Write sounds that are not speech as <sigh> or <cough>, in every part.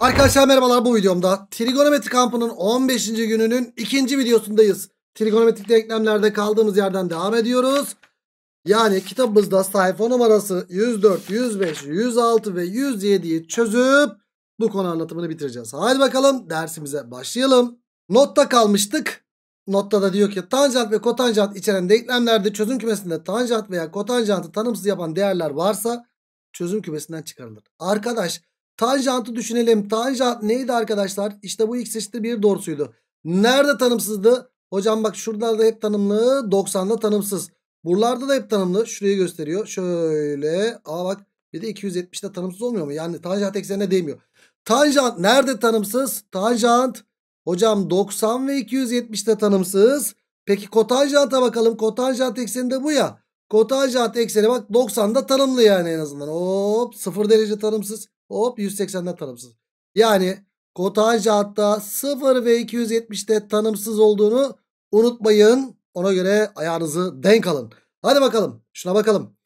Arkadaşlar merhabalar bu videomda trigonometri kampının 15. gününün ikinci videosundayız. Trigonometrik denklemlerde kaldığımız yerden devam ediyoruz. Yani kitabımızda sayfa numarası 104, 105, 106 ve 107'yi çözüp bu konu anlatımını bitireceğiz. Haydi bakalım dersimize başlayalım. Notta kalmıştık. Notta da diyor ki tanjant ve kotanjant içeren denklemlerde çözüm kümesinde tanjant veya kotanjantı tanımsız yapan değerler varsa çözüm kümesinden çıkarılır. Arkadaş Tanjantı düşünelim. Tanjant neydi arkadaşlar? İşte bu x eşittir 1 doğrusuydu. Nerede tanımsızdı? Hocam bak şuralarda hep tanımlı. 90'da tanımsız. Buralarda da hep tanımlı. Şurayı gösteriyor. Şöyle. Aa bak bir de 270'te tanımsız olmuyor mu? Yani tanjant eksenine değmiyor. Tanjant nerede tanımsız? Tanjant. Hocam 90 ve 270'te tanımsız. Peki kotanjanta bakalım. Kotanjant ekseninde bu ya. Kotanjant ekseni bak 90'da tanımlı yani en azından. Hop 0 derece tanımsız. Hop 180'den tanımsız. Yani kotanjantta 0 ve 270'te tanımsız olduğunu unutmayın. Ona göre ayağınızı denk alın. Hadi bakalım. Şuna bakalım.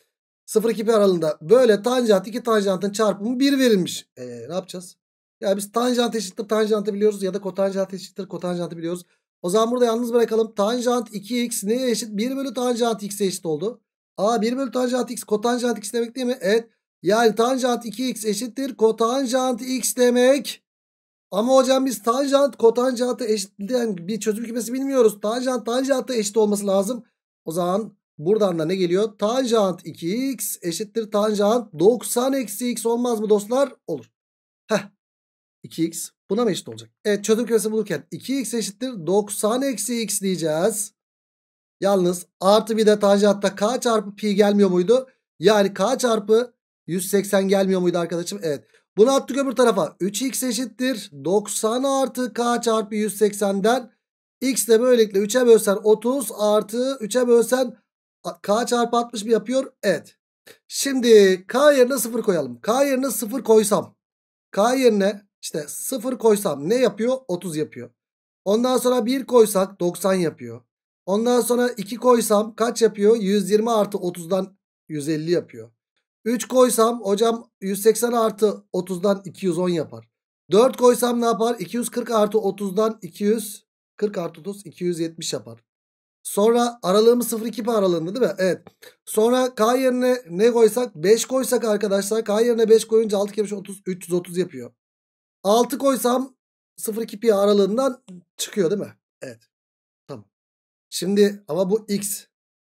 0-2 pi aralığında böyle tanjant iki tanjantın çarpımı 1 verilmiş. Ee, ne yapacağız? Ya biz tanjant eşittir tanjantı biliyoruz ya da kotanjant eşittir kotanjantı biliyoruz. O zaman burada yalnız bırakalım. Tanjant 2x neye eşit? 1 bölü tanjant x'e eşit oldu. Aa 1 bölü tanjant x kotanjant x demek değil mi? Evet. Yani tanjant 2x eşittir kotanjant x demek. Ama hocam biz tanjant kotanjantı eşitleyen bir çözüm kümesi bilmiyoruz. Tanjant tanjantı eşit olması lazım. O zaman buradan da ne geliyor? Tanjant 2x eşittir tanjant 90 eksi x olmaz mı dostlar? Olur. Heh. 2x buna mı eşit olacak? Evet çözüm kümesi bulurken 2x eşittir 90 eksi x diyeceğiz. Yalnız artı bir de tanjantta k çarpı pi gelmiyor muydu? Yani k çarpı 180 gelmiyor muydu arkadaşım? Evet. Bunu attık öbür tarafa. 3x eşittir. 90 artı k çarpı 180'den x de böylelikle 3'e bölsen 30 artı 3'e bölsen k çarpı 60 mı yapıyor? Evet. Şimdi k yerine 0 koyalım. K yerine 0 koysam. K yerine işte 0 koysam ne yapıyor? 30 yapıyor. Ondan sonra 1 koysak 90 yapıyor. Ondan sonra 2 koysam kaç yapıyor? 120 artı 30'dan 150 yapıyor. 3 koysam hocam 180 artı 30'dan 210 yapar. 4 koysam ne yapar? 240 artı 30'dan 240 artı 30 270 yapar. Sonra aralığımız 0-2 aralığında değil mi? Evet. Sonra K yerine ne koysak? 5 koysak arkadaşlar. K yerine 5 koyunca 6 kere 30 330 yapıyor. 6 koysam 0-2 pi aralığından çıkıyor değil mi? Evet. Şimdi ama bu x.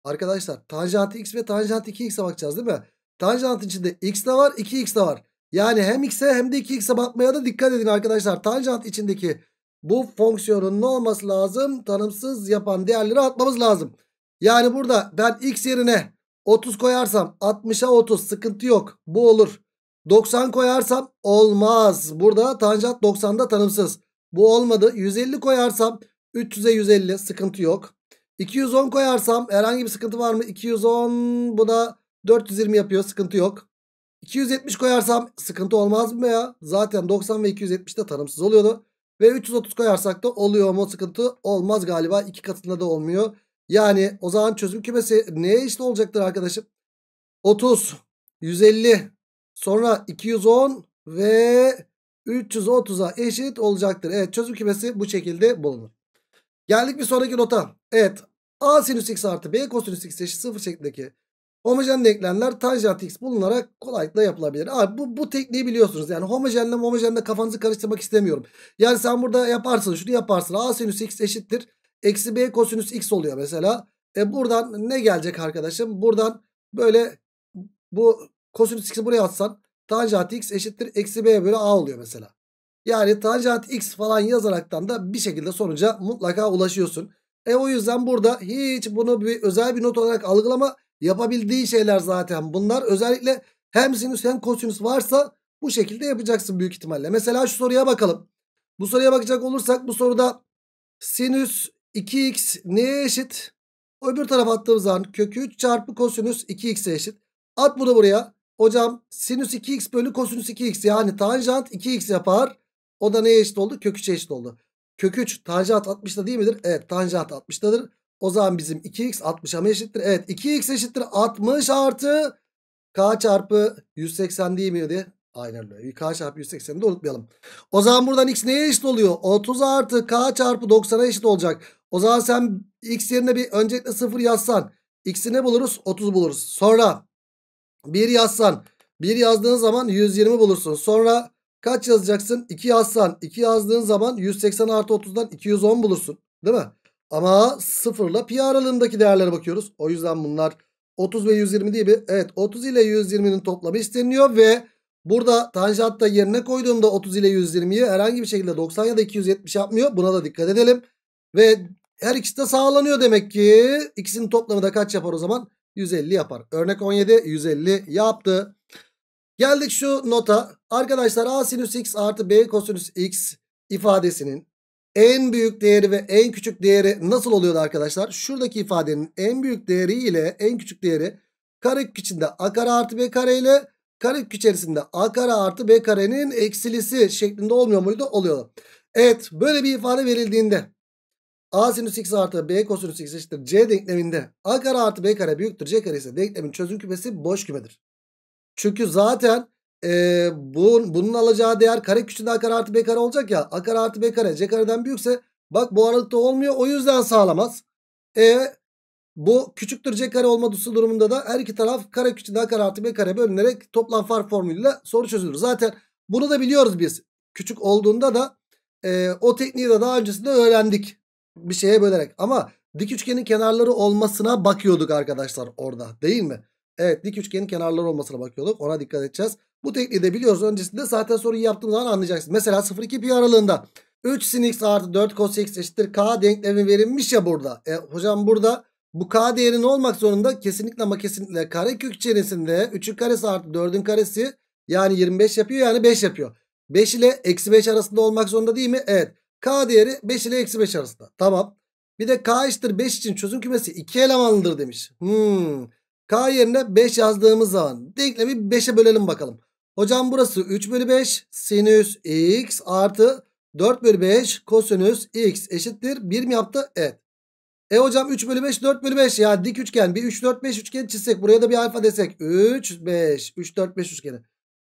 Arkadaşlar tanjant x ve tanjant 2x'e bakacağız değil mi? Tanjant içinde x de var 2x de var. Yani hem x'e hem de 2x'e bakmaya da dikkat edin arkadaşlar. Tanjant içindeki bu fonksiyonun ne olması lazım? Tanımsız yapan değerleri atmamız lazım. Yani burada ben x yerine 30 koyarsam 60'a 30 sıkıntı yok. Bu olur. 90 koyarsam olmaz. Burada tanjant 90'da tanımsız. Bu olmadı. 150 koyarsam 300'e 150 sıkıntı yok. 210 koyarsam herhangi bir sıkıntı var mı? 210 bu da 420 yapıyor sıkıntı yok. 270 koyarsam sıkıntı olmaz mı ya? Zaten 90 ve 270 de tanımsız oluyordu. Ve 330 koyarsak da oluyor mu sıkıntı olmaz galiba. iki katında da olmuyor. Yani o zaman çözüm kümesi neye eşit olacaktır arkadaşım? 30, 150, sonra 210 ve 330'a eşit olacaktır. Evet çözüm kümesi bu şekilde bulunur. Geldik bir sonraki nota. Evet A sinüs x artı B kosinüs x eşit 0 şeklindeki Homojen denklemler tanjant x bulunarak kolaylıkla yapılabilir. Abi bu, bu tekniği biliyorsunuz. Yani homojenle homojenle kafanızı karıştırmak istemiyorum. Yani sen burada yaparsın şunu yaparsın. A sinüs x eşittir. Eksi b kosinüs x oluyor mesela. E buradan ne gelecek arkadaşım? Buradan böyle bu kosinüs x'i buraya atsan tanjant x eşittir. Eksi b bölü a oluyor mesela. Yani tanjant x falan yazaraktan da bir şekilde sonuca mutlaka ulaşıyorsun. E o yüzden burada hiç bunu bir özel bir not olarak algılama Yapabildiği şeyler zaten bunlar. Özellikle hem sinüs hem kosinüs varsa bu şekilde yapacaksın büyük ihtimalle. Mesela şu soruya bakalım. Bu soruya bakacak olursak bu soruda sinüs 2x neye eşit? Öbür tarafa attığımız zaman kök 3 çarpı kosinüs 2x'e eşit. At bunu buraya. Hocam sinüs 2x bölü kosinüs 2x yani tanjant 2x yapar. O da neye eşit oldu? Kök 3'e eşit oldu. Kök 3 tanjant 60'da değil midir? Evet tanjant 60'dadır. O zaman bizim 2x 60'a mı eşittir? Evet 2x eşittir 60 artı k çarpı 180 değil miydi? Aynen öyle. K çarpı 180'i de unutmayalım. O zaman buradan x neye eşit oluyor? 30 artı k çarpı 90'a eşit olacak. O zaman sen x yerine bir öncelikle 0 yazsan. X'i ne buluruz? 30 buluruz. Sonra 1 yazsan. 1 yazdığın zaman 120 bulursun. Sonra kaç yazacaksın? 2 yazsan. 2 yazdığın zaman 180 artı 30'dan 210 bulursun. Değil mi? Ama 0 ile pi aralığındaki değerlere bakıyoruz. O yüzden bunlar 30 ve 120 diye bir evet 30 ile 120'nin toplamı isteniyor ve burada tanjant yerine koyduğumda 30 ile 120'yi herhangi bir şekilde 90 ya da 270 yapmıyor. Buna da dikkat edelim. Ve her ikisi de sağlanıyor demek ki. İkisinin toplamı da kaç yapar o zaman? 150 yapar. Örnek 17 150 yaptı. Geldik şu nota. Arkadaşlar a sinüs x artı b kosinüs x ifadesinin en büyük değeri ve en küçük değeri nasıl oluyordu arkadaşlar? Şuradaki ifadenin en büyük değeri ile en küçük değeri karekök içinde a kare artı b kare ile karekök içerisinde a kare artı b karenin eksilisi şeklinde olmuyor muydu? Oluyor. Evet böyle bir ifade verildiğinde a sinüs x artı b kosinüs x eşittir c denkleminde a kare artı b kare büyüktür c kare ise denklemin çözüm kümesi boş kümedir. Çünkü zaten e, bu, bunun alacağı değer kare küçüğünde a kare artı b kare olacak ya. A kare artı b kare c kareden büyükse bak bu aralıkta olmuyor. O yüzden sağlamaz. E bu küçüktür c kare olma durumunda da her iki taraf kare küçüğünde a kare artı b kare bölünerek toplam fark formülüyle soru çözülür. Zaten bunu da biliyoruz biz. Küçük olduğunda da e, o tekniği de daha öncesinde öğrendik. Bir şeye bölerek. Ama dik üçgenin kenarları olmasına bakıyorduk arkadaşlar orada değil mi? Evet dik üçgenin kenarları olmasına bakıyorduk. Ona dikkat edeceğiz. Bu tekniği de biliyoruz. Öncesinde zaten soruyu yaptığım zaman anlayacaksın. Mesela 0-2 pi aralığında 3 sin x artı 4 cos x eşittir k denklemi verilmiş ya burada. E, hocam burada bu k değeri ne olmak zorunda? Kesinlikle ama kesinlikle karekök içerisinde 3'ün karesi artı 4'ün karesi yani 25 yapıyor yani 5 yapıyor. 5 ile eksi 5 arasında olmak zorunda değil mi? Evet. K değeri 5 ile eksi 5 arasında. Tamam. Bir de k eşittir 5 için çözüm kümesi 2 elemanlıdır demiş. Hmm. K yerine 5 yazdığımız zaman denklemi 5'e bölelim bakalım. Hocam burası 3 bölü 5 sinüs x artı 4 bölü 5 kosinüs x eşittir 1 mi yaptı? Evet. E hocam 3 bölü 5 4 bölü 5 ya dik üçgen bir 3 4 5 üçgen çizsek buraya da bir alfa desek 3 5 3 4 5 üçgeni.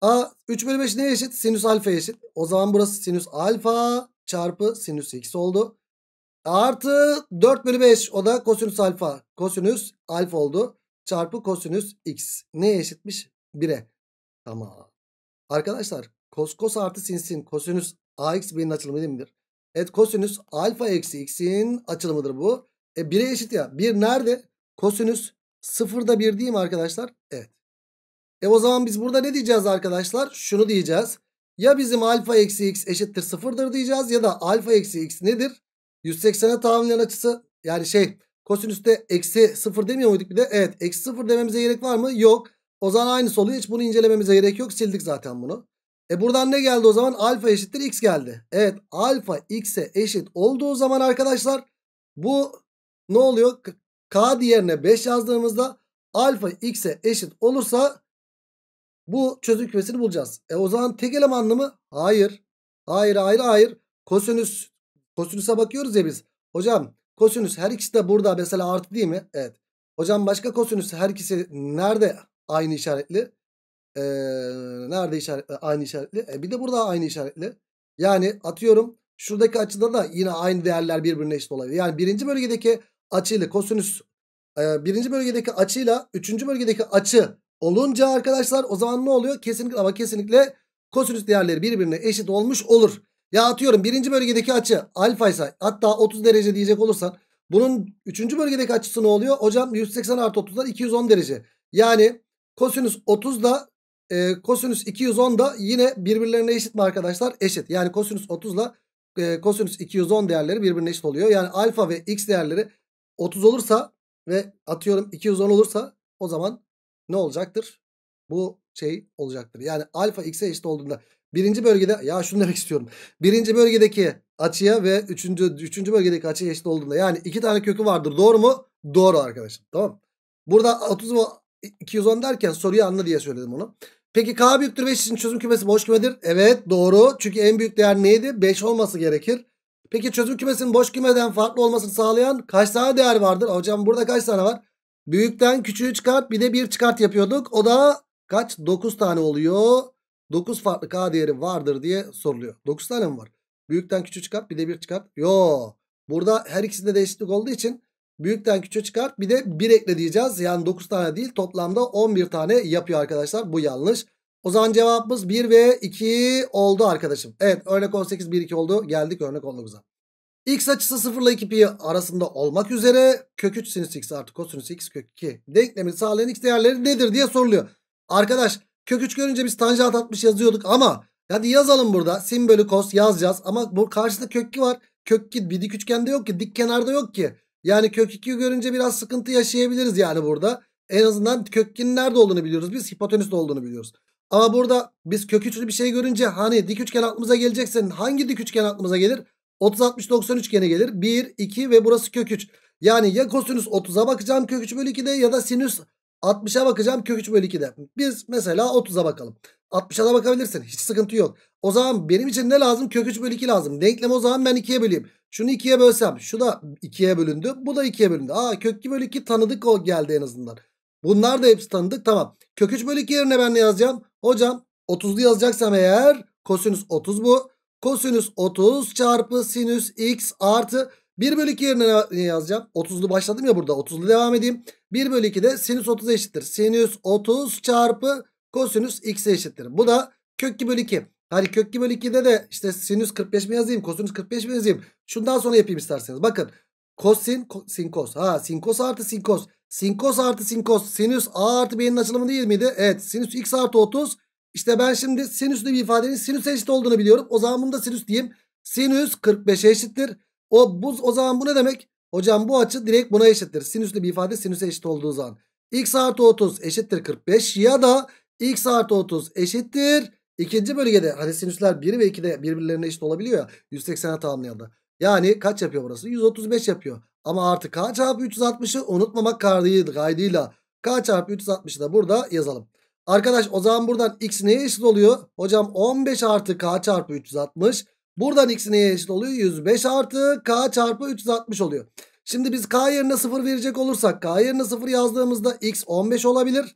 A 3 bölü 5 neye eşit? Sinüs alfa eşit. O zaman burası sinüs alfa çarpı sinüs x oldu. Artı 4 bölü 5 o da kosinüs alfa. Kosinüs alfa oldu. Çarpı kosinüs x. Neye eşitmiş? 1'e. Tamam. Arkadaşlar kos kos artı sin sin kosinüs ax b'nin açılımı değil midir? Evet kosinüs alfa eksi x'in açılımıdır bu. E 1'e eşit ya. 1 nerede? Kosinüs sıfırda 1 değil mi arkadaşlar? Evet. E o zaman biz burada ne diyeceğiz arkadaşlar? Şunu diyeceğiz. Ya bizim alfa eksi x eşittir sıfırdır diyeceğiz ya da alfa eksi x nedir? 180'e tamamlayan açısı yani şey kosinüste eksi sıfır demiyor muyduk bir de? Evet eksi sıfır dememize gerek var mı? Yok. O zaman aynısı oluyor. Hiç bunu incelememize gerek yok. Sildik zaten bunu. E buradan ne geldi o zaman? Alfa eşittir x geldi. Evet alfa x'e eşit olduğu zaman arkadaşlar bu ne oluyor? K diğerine 5 yazdığımızda alfa x'e eşit olursa bu çözüm kümesini bulacağız. E o zaman tek elemanlı mı? Hayır. Hayır hayır hayır. Kosinüs kosinüse bakıyoruz ya biz. Hocam kosinüs her ikisi de burada mesela artı değil mi? Evet. Hocam başka kosinüs her ikisi nerede aynı işaretli. Ee, nerede işaretli? Aynı işaretli. E, bir de burada aynı işaretli. Yani atıyorum şuradaki açıda da yine aynı değerler birbirine eşit olabilir. Yani birinci bölgedeki açıyla kosinüs e, birinci bölgedeki açıyla üçüncü bölgedeki açı olunca arkadaşlar o zaman ne oluyor? Kesinlikle ama kesinlikle kosinüs değerleri birbirine eşit olmuş olur. Ya atıyorum birinci bölgedeki açı alfa ise hatta 30 derece diyecek olursan bunun üçüncü bölgedeki açısı ne oluyor? Hocam 180 artı 30'dan 210 derece. Yani Kosinüs 30 da e, kosinüs 210 da yine birbirlerine eşit mi arkadaşlar? Eşit. Yani kosinüs 30 ile e, kosinüs 210 değerleri birbirine eşit oluyor. Yani alfa ve x değerleri 30 olursa ve atıyorum 210 olursa o zaman ne olacaktır? Bu şey olacaktır. Yani alfa x'e eşit olduğunda birinci bölgede ya şunu demek istiyorum. Birinci bölgedeki açıya ve üçüncü, üçüncü bölgedeki açıya eşit olduğunda yani iki tane kökü vardır. Doğru mu? Doğru arkadaşım. Tamam. Burada 30 mu 210 derken soruyu anla diye söyledim onu. Peki K büyüktür 5 için çözüm kümesi boş kümedir. Evet doğru. Çünkü en büyük değer neydi? 5 olması gerekir. Peki çözüm kümesinin boş kümeden farklı olmasını sağlayan kaç tane değer vardır? Hocam burada kaç tane var? Büyükten küçüğü çıkart bir de bir çıkart yapıyorduk. O da kaç? 9 tane oluyor. 9 farklı k değeri vardır diye soruluyor. 9 tane mi var? Büyükten küçük çıkart bir de 1 çıkart. Yo. Burada her ikisinde de eşitlik olduğu için büyükten küçük çıkart bir de 1 ekle diyeceğiz. Yani 9 tane değil toplamda 11 tane yapıyor arkadaşlar. Bu yanlış. O zaman cevabımız 1 ve 2 oldu arkadaşım. Evet örnek 18 1 2 oldu. Geldik örnek 19'a. X açısı 0 ile 2 pi arasında olmak üzere kök 3 sinüs x artı kosinüs x kök 2 denklemini sağlayan x değerleri nedir diye soruluyor. Arkadaş kök 3 görünce biz tanjant 60 yazıyorduk ama hadi yazalım burada sin bölü kos yazacağız ama bu karşısında kök 2 var. Kök 2 bir dik üçgende yok ki dik kenarda yok ki. Yani kök 2'yi görünce biraz sıkıntı yaşayabiliriz yani burada. En azından kök 2'nin nerede olduğunu biliyoruz biz hipotenüste olduğunu biliyoruz. Ama burada biz kök 3'lü bir şey görünce hani dik üçgen aklımıza gelecekse hangi dik üçgen aklımıza gelir? 30 60 90 üçgene gelir. 1 2 ve burası kök 3. Yani ya kosinüs 30'a bakacağım kök 3 bölü 2'de ya da sinüs 60'a bakacağım kök 3 bölü 2'de. Biz mesela 30'a bakalım. 60'a da bakabilirsin. Hiç sıkıntı yok. O zaman benim için ne lazım? Kök 3 bölü 2 lazım. Denklem o zaman ben 2'ye böleyim. Şunu 2'ye bölsem. Şu da 2'ye bölündü. Bu da 2'ye bölündü. Aa kök 2 bölü 2 tanıdık o geldi en azından. Bunlar da hepsi tanıdık. Tamam. Kök 3 bölü 2 yerine ben ne yazacağım? Hocam 30'lu yazacaksam eğer kosinüs 30 bu. Kosinüs 30 çarpı sinüs x artı 1 bölü 2 yerine ne yazacağım? 30'lu başladım ya burada. 30'lu devam edeyim. 1 bölü 2 de sinüs 30 eşittir. Sinüs 30 çarpı kosinüs x eşittir. Bu da kök 2 bölü 2. Hadi kök 2 bölü 2'de de işte sinüs 45 mi yazayım? Kosinüs 45 mi yazayım? Şundan sonra yapayım isterseniz. Bakın kosin ko, sin kos. Ha sin kos artı sin kos. Sin kos artı sin kos. Sinüs a artı b'nin açılımı değil miydi? Evet sinüs x artı 30 işte ben şimdi sinüslü bir ifadenin sinüs eşit olduğunu biliyorum. O zaman bunu da sinüs diyeyim. Sinüs 45'e eşittir. O, bu, o zaman bu ne demek? Hocam bu açı direkt buna eşittir. Sinüslü bir ifade sinüse eşit olduğu zaman. X artı 30 eşittir 45 ya da X artı 30 eşittir. İkinci bölgede hani sinüsler 1 ve 2'de birbirlerine eşit olabiliyor ya. 180'e tamamlayanlar. Yani kaç yapıyor burası? 135 yapıyor. Ama artık k çarpı 360'ı unutmamak kaydıyla k çarpı 360'ı da burada yazalım. Arkadaş o zaman buradan x neye eşit oluyor? Hocam 15 artı k çarpı 360. Buradan x neye eşit oluyor? 105 artı k çarpı 360 oluyor. Şimdi biz k yerine 0 verecek olursak k yerine 0 yazdığımızda x 15 olabilir.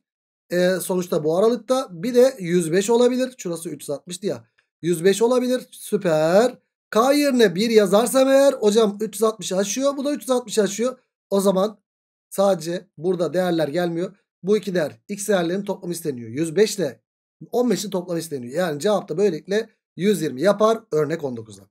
Ee, sonuçta bu aralıkta bir de 105 olabilir. Şurası 360 ya. 105 olabilir. Süper. K yerine 1 yazarsam eğer hocam 360 aşıyor. Bu da 360 aşıyor. O zaman sadece burada değerler gelmiyor. Bu iki değer x değerlerinin toplamı isteniyor. 105 ile 15'in toplamı isteniyor. Yani cevap da böylelikle 120 yapar örnek 19'da.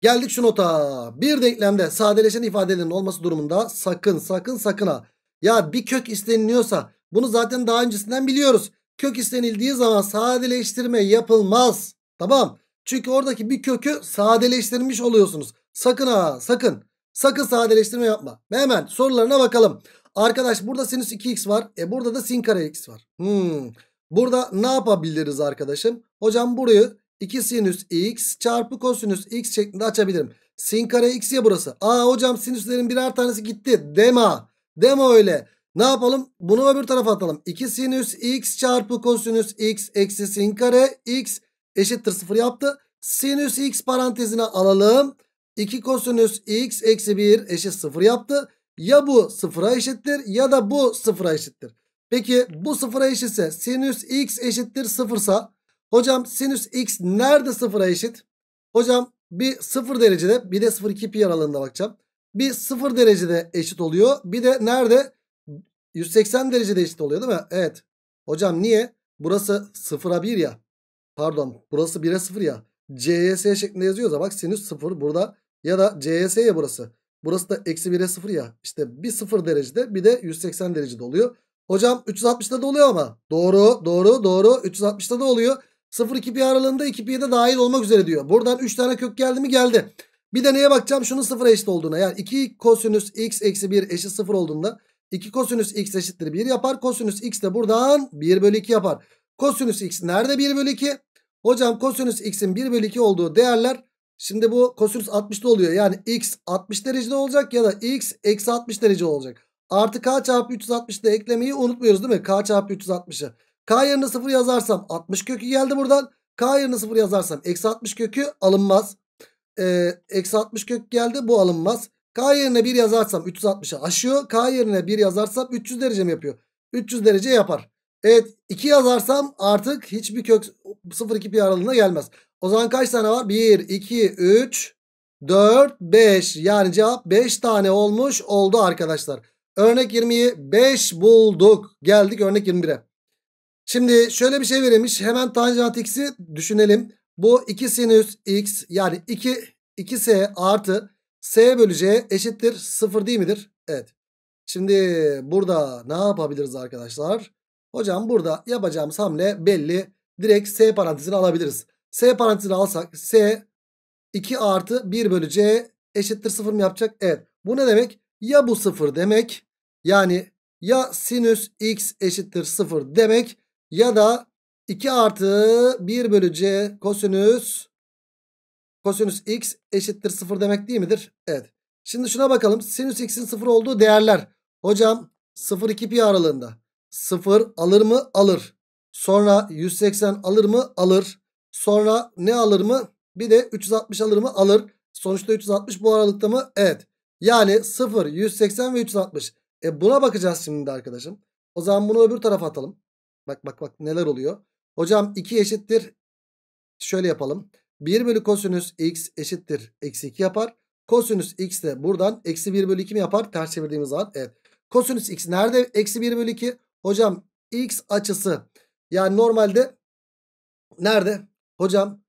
Geldik şu nota. Bir denklemde sadeleşen ifadelerin olması durumunda sakın sakın sakın ha. Ya bir kök isteniliyorsa bunu zaten daha öncesinden biliyoruz. Kök istenildiği zaman sadeleştirme yapılmaz. Tamam. Çünkü oradaki bir kökü sadeleştirmiş oluyorsunuz. Sakın ha sakın. Sakın sadeleştirme yapma. Hemen sorularına bakalım. Arkadaş burada sinüs 2x var. E burada da sin kare x var. Hmm. Burada ne yapabiliriz arkadaşım? Hocam burayı 2 sinüs x çarpı kosinüs x şeklinde açabilirim. Sin kare x ya burası. Aa hocam sinüslerin birer tanesi gitti. Dema. Dema öyle. Ne yapalım? Bunu öbür tarafa atalım. 2 sinüs x çarpı kosinüs x eksi sin kare x eşittir 0 yaptı. Sinüs x parantezine alalım. 2 kosinüs x eksi 1 eşit 0 yaptı. Ya bu sıfıra eşittir ya da bu sıfıra eşittir. Peki bu sıfıra eşitse sinüs x eşittir sıfırsa hocam sinüs x nerede sıfıra eşit? Hocam bir sıfır derecede bir de 0,2 pi aralığında bakacağım. Bir sıfır derecede eşit oluyor. Bir de nerede? 180 derecede eşit oluyor değil mi? Evet. Hocam niye? Burası sıfıra 1 ya. Pardon burası 1'e 0 ya. CYS şeklinde yazıyorsa bak sinüs 0 burada ya da CYS ya burası. Burası da eksi 1'e 0 ya. İşte bir 0 derecede bir de 180 derecede oluyor. Hocam 360'da da oluyor ama. Doğru doğru doğru 360'da da oluyor. 0-2 pi aralığında 2 pi de dahil olmak üzere diyor. Buradan 3 tane kök geldi mi geldi. Bir de neye bakacağım? Şunun 0'a eşit olduğuna. Yani 2 kosinüs x eksi 1 eşit 0 olduğunda 2 kosinüs x eşittir 1 yapar. Kosinüs x de buradan 1 bölü 2 yapar. Kosinüs x nerede 1 bölü 2? Hocam kosinüs x'in 1 bölü 2 olduğu değerler Şimdi bu kosinüs 60'da oluyor. Yani x 60 derecede olacak ya da x eksi 60 derece olacak. Artı k çarpı 360'da eklemeyi unutmuyoruz değil mi? k çarpı 360'ı. K yerine 0 yazarsam 60 kökü geldi buradan. k yerine 0 yazarsam eksi 60 kökü alınmaz. Ee, eksi 60 kök geldi bu alınmaz. k yerine 1 yazarsam 360'ı aşıyor. k yerine 1 yazarsam 300 derece mi yapıyor? 300 derece yapar. Evet 2 yazarsam artık hiçbir kök 0-2 pi aralığına gelmez. O zaman kaç tane var? 1, 2, 3, 4, 5. Yani cevap 5 tane olmuş oldu arkadaşlar. Örnek 20'yi 5 bulduk. Geldik örnek 21'e. Şimdi şöyle bir şey verilmiş. Hemen tanjant x'i düşünelim. Bu 2 sinüs x yani 2 2s artı s bölü c eşittir 0 değil midir? Evet. Şimdi burada ne yapabiliriz arkadaşlar? Hocam burada yapacağımız hamle belli. Direkt s parantezini alabiliriz. S parantezini alsak s 2 artı 1 bölü c eşittir 0 mı yapacak? Evet. Bu ne demek? Ya bu 0 demek yani ya sinüs x eşittir 0 demek ya da 2 artı 1 bölü c kosinüs kosinüs x eşittir 0 demek değil midir? Evet. Şimdi şuna bakalım. Sinüs x'in 0 olduğu değerler. Hocam 0-2 pi aralığında. 0 alır mı? Alır. Sonra 180 alır mı? Alır. Sonra ne alır mı? Bir de 360 alır mı? Alır. Sonuçta 360 bu aralıkta mı? Evet. Yani 0, 180 ve 360. E buna bakacağız şimdi arkadaşım. O zaman bunu öbür tarafa atalım. Bak bak bak neler oluyor. Hocam 2 eşittir. Şöyle yapalım. 1 bölü kosinüs x eşittir. Eksi 2 yapar. Kosinüs x de buradan eksi 1 bölü 2 mi yapar? Ters çevirdiğimiz zaman. Evet. Kosinüs x nerede? Eksi 1 bölü 2. Hocam x açısı. Yani normalde nerede? Hocam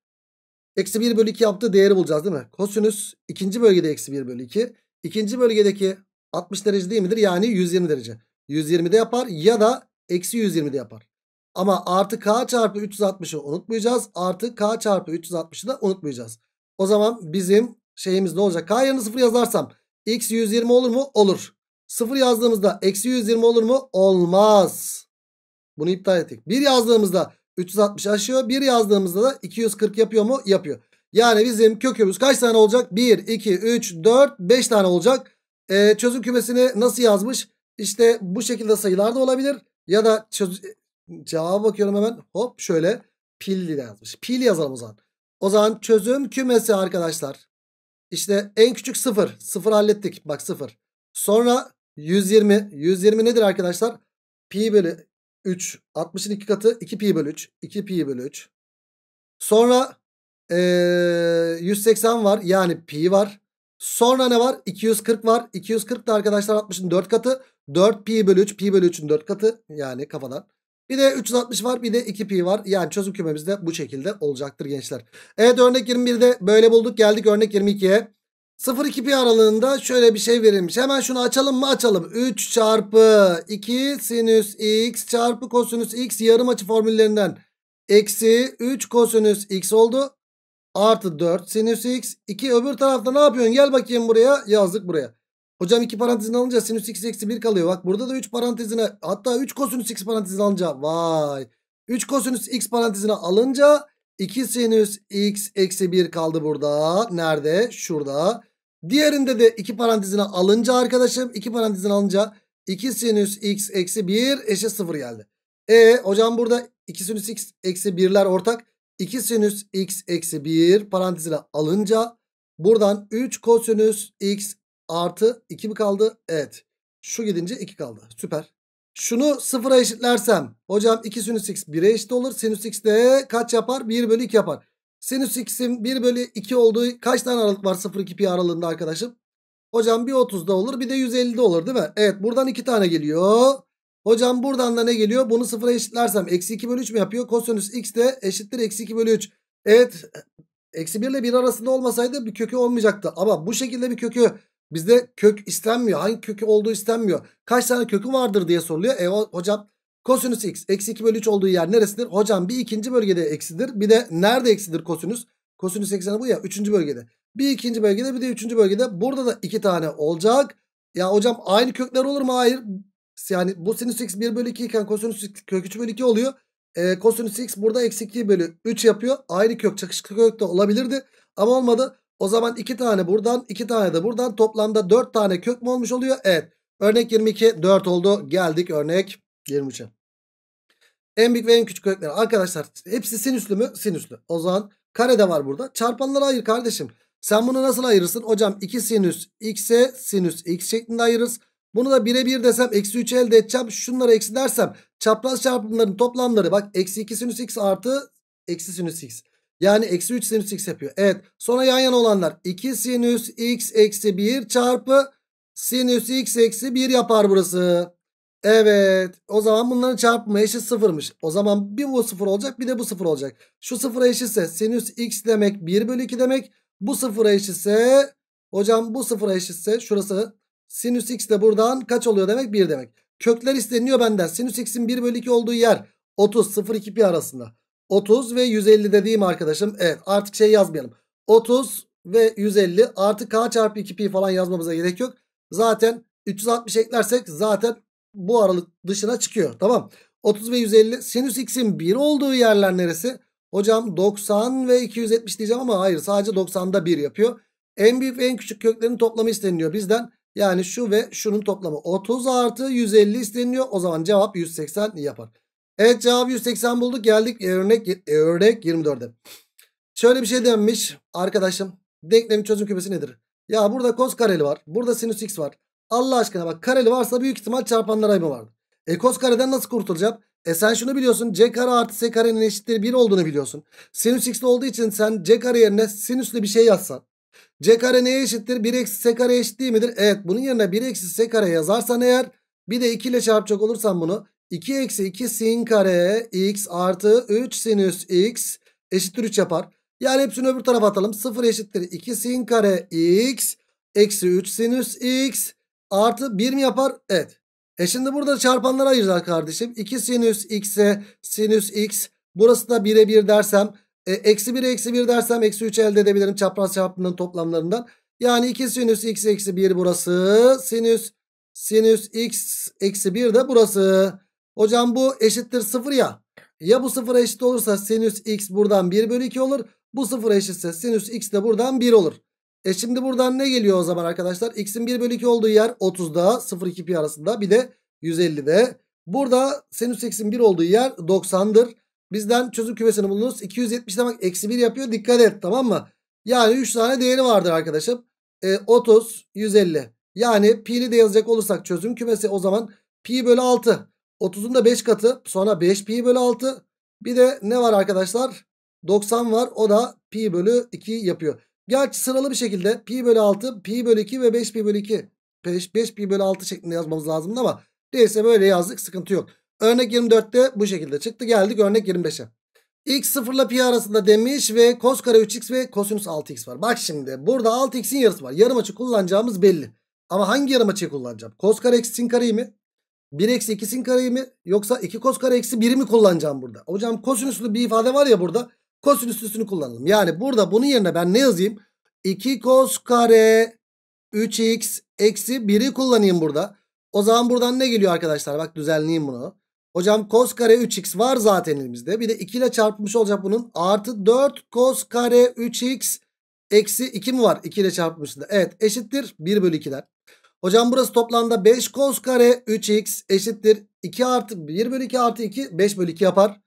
eksi 1 bölü 2 yaptığı değeri bulacağız değil mi? Kosinüs ikinci bölgede eksi 1 bölü 2. İkinci bölgedeki 60 derece değil midir? Yani 120 derece. 120'de yapar ya da eksi 120'de yapar. Ama artı k çarpı 360'ı unutmayacağız. Artı k çarpı 360'ı da unutmayacağız. O zaman bizim şeyimiz ne olacak? K yerine 0 yazarsam x 120 olur mu? Olur. 0 yazdığımızda eksi 120 olur mu? Olmaz. Bunu iptal ettik. 1 yazdığımızda 360 aşıyor. 1 yazdığımızda da 240 yapıyor mu? Yapıyor. Yani bizim kökümüz kaç tane olacak? 1, 2, 3, 4, 5 tane olacak. Ee, çözüm kümesini nasıl yazmış? İşte bu şekilde sayılar da olabilir. Ya da çöz cevaba bakıyorum hemen. Hop şöyle pil yazmış. Pil yazalım o zaman. O zaman çözüm kümesi arkadaşlar. İşte en küçük 0. 0 hallettik. Bak 0. Sonra 120. 120 nedir arkadaşlar? Pi bölü 3. 60'ın 2 katı 2 pi bölü 3. 2 pi bölü 3. Sonra ee, 180 var. Yani pi var. Sonra ne var? 240 var. 240 da arkadaşlar 60'ın 4 katı. 4 pi bölü 3. Pi bölü 3'ün 4 katı. Yani kafadan. Bir de 360 var bir de 2 pi var. Yani çözüm kümemiz de bu şekilde olacaktır gençler. Evet örnek 21'de böyle bulduk. Geldik örnek 22'ye. 0-2 pi aralığında şöyle bir şey verilmiş. Hemen şunu açalım mı? Açalım. 3 çarpı 2 sinüs x çarpı kosinüs x yarım açı formüllerinden eksi 3 kosinüs x oldu. Artı 4 sinüs x. 2 öbür tarafta ne yapıyorsun? Gel bakayım buraya. Yazdık buraya. Hocam 2 parantezini alınca sinüs x eksi 1 kalıyor. Bak burada da 3 parantezine hatta 3 kosinüs x parantezini alınca vay. 3 kosinüs x parantezine alınca 2 sinüs x eksi 1 kaldı burada. Nerede? Şurada. Diğerinde de 2 parantezine alınca arkadaşım 2 parantezine alınca 2 sinüs x eksi 1 eşit 0 geldi. E hocam burada 2 sinüs x eksi 1'ler ortak. 2 sinüs x eksi 1 parantezine alınca buradan 3 kosinüs x artı 2 mi kaldı? Evet. Şu gidince 2 kaldı. Süper. Şunu sıfıra eşitlersem hocam 2 sinüs x 1'e eşit olur. Sinüs x de kaç yapar? 1 bölü 2 yapar. Sinüs x'in 1 bölü 2 olduğu kaç tane aralık var 0-2 pi aralığında arkadaşım? Hocam bir 30'da olur bir de 150'de olur değil mi? Evet buradan 2 tane geliyor. Hocam buradan da ne geliyor? Bunu sıfıra eşitlersem eksi 2 bölü 3 mü yapıyor? Kosinüs x de eşittir eksi 2 bölü 3. Evet eksi 1 ile 1 arasında olmasaydı bir kökü olmayacaktı. Ama bu şekilde bir kökü bizde kök istenmiyor. Hangi kökü olduğu istenmiyor. Kaç tane kökü vardır diye soruluyor. E hocam kosinüs x eksi 2 bölü 3 olduğu yer neresidir? Hocam bir ikinci bölgede eksidir. Bir de nerede eksidir kosinüs? Kosinüs ekseni bu ya üçüncü bölgede. Bir ikinci bölgede bir de üçüncü bölgede. Burada da iki tane olacak. Ya hocam aynı kökler olur mu? Hayır. Yani bu sinüs x 1 bölü 2 iken kosinüs x kök 3 bölü 2 oluyor. E, kosinüs x burada eksi 2 bölü 3 yapıyor. Aynı kök çakışıklı kök de olabilirdi. Ama olmadı. O zaman 2 tane buradan 2 tane de buradan toplamda 4 tane kök mü olmuş oluyor? Evet. Örnek 22 4 oldu. Geldik örnek 23'e. En büyük ve en küçük kökler. Arkadaşlar hepsi sinüslü mü? Sinüslü. O zaman kare de var burada. Çarpanları ayır kardeşim. Sen bunu nasıl ayırırsın? Hocam 2 sinüs x'e sinüs x şeklinde ayırırız. Bunu da 1'e 1 desem eksi 3 elde edeceğim. Şunları eksi dersem Çapraz çarpımların toplamları bak eksi 2 sinüs x artı eksi sinüs x. Yani eksi 3 sinüs x yapıyor. Evet sonra yan yana olanlar 2 sinüs x eksi 1 çarpı sinüs x eksi 1 yapar burası. Evet o zaman bunların çarpımı eşit sıfırmış. O zaman bir bu sıfır olacak bir de bu sıfır olacak. Şu sıfıra eşitse sinüs x demek 1 bölü 2 demek. Bu sıfıra eşitse hocam bu sıfıra eşitse şurası sinüs x de buradan kaç oluyor demek 1 demek. Kökler isteniyor benden. Sinüs x'in 1 bölü 2 olduğu yer 30 0 2 pi arasında. 30 ve 150 dediğim arkadaşım. Evet artık şey yazmayalım. 30 ve 150 artı k çarpı 2 pi falan yazmamıza gerek yok. Zaten 360 eklersek zaten bu aralık dışına çıkıyor. Tamam. 30 ve 150 sinüs x'in 1 olduğu yerler neresi? Hocam 90 ve 270 diyeceğim ama hayır sadece 90'da 1 yapıyor. En büyük ve en küçük köklerin toplamı isteniyor bizden. Yani şu ve şunun toplamı 30 artı 150 isteniyor. O zaman cevap 180 yapar. Evet cevabı 180 bulduk. Geldik örnek, örnek 24'e. Şöyle bir şey denmiş arkadaşım. Denklemin çözüm kümesi nedir? Ya burada kos kareli var. Burada sinüs x var. Allah aşkına bak kareli varsa büyük ihtimal çarpanlar ayımı vardı. E kos kareden nasıl kurtulacağım? E sen şunu biliyorsun. C kare artı S karenin eşitleri 1 olduğunu biliyorsun. Sinüs x'li olduğu için sen C kare yerine sinüsle bir şey yazsan. C kare neye eşittir? 1 eksi S kare eşit değil midir? Evet bunun yerine 1 eksi S kare yazarsan eğer bir de 2 ile çarpacak olursan bunu 2 eksi 2 sin kare x artı 3 sinüs x eşittir 3 yapar. Yani hepsini öbür tarafa atalım. 0 eşittir 2 sin kare x eksi 3 sinüs x artı 1 mi yapar? Evet. E şimdi burada çarpanları ayıracağız kardeşim. 2 sinüs x'e sinüs x. Burası da 1'e 1 dersem. E, eksi 1'e eksi 1 dersem eksi 3 elde edebilirim çapraz çarpımının toplamlarından. Yani 2 sinüs x eksi 1 burası. Sinüs sinüs x eksi 1 de burası. Hocam bu eşittir 0 ya. Ya bu 0'a eşit olursa sinüs x buradan 1 bölü 2 olur. Bu 0'a eşitse sinüs x de buradan 1 olur. E şimdi buradan ne geliyor o zaman arkadaşlar? X'in 1 bölü 2 olduğu yer 30'da 0-2 pi arasında bir de 150'de. Burada sinüs x'in 1 olduğu yer 90'dır. Bizden çözüm kümesini bulunuz. 270 demek eksi 1 yapıyor. Dikkat et tamam mı? Yani 3 tane değeri vardır arkadaşım. E, 30, 150. Yani pi'li de yazacak olursak çözüm kümesi o zaman pi bölü 6. 30'un da 5 katı. Sonra 5 pi bölü 6. Bir de ne var arkadaşlar? 90 var. O da pi bölü 2 yapıyor. Gerçi sıralı bir şekilde pi bölü 6, pi bölü 2 ve 5 pi bölü 2. 5, 5 pi bölü 6 şeklinde yazmamız lazımdı ama neyse böyle yazdık sıkıntı yok. Örnek 24'te bu şekilde çıktı. Geldik örnek 25'e. X 0 ile pi arasında demiş ve cos kare 3x ve kosinüs 6x var. Bak şimdi burada 6x'in yarısı var. Yarım açı kullanacağımız belli. Ama hangi yarım açıyı kullanacağım? Cos kare sin kareyi mi? 1 eksi 2 sin kareyi mi? Yoksa 2 cos kare eksi 1'i mi kullanacağım burada? Hocam kosinüslü bir ifade var ya burada. Kosinüslüsünü kullanalım. Yani burada bunun yerine ben ne yazayım? 2 cos kare 3x eksi 1'i kullanayım burada. O zaman buradan ne geliyor arkadaşlar? Bak düzenleyeyim bunu. Hocam cos kare 3x var zaten elimizde. Bir de 2 ile çarpmış olacak bunun. Artı 4 cos kare 3x eksi 2 mi var? 2 ile çarpmışında. Evet eşittir 1 bölü 2'den. Hocam burası toplamda 5 cos kare 3x eşittir 2 artı 1 bölü 2 artı 2 5 bölü 2 yapar.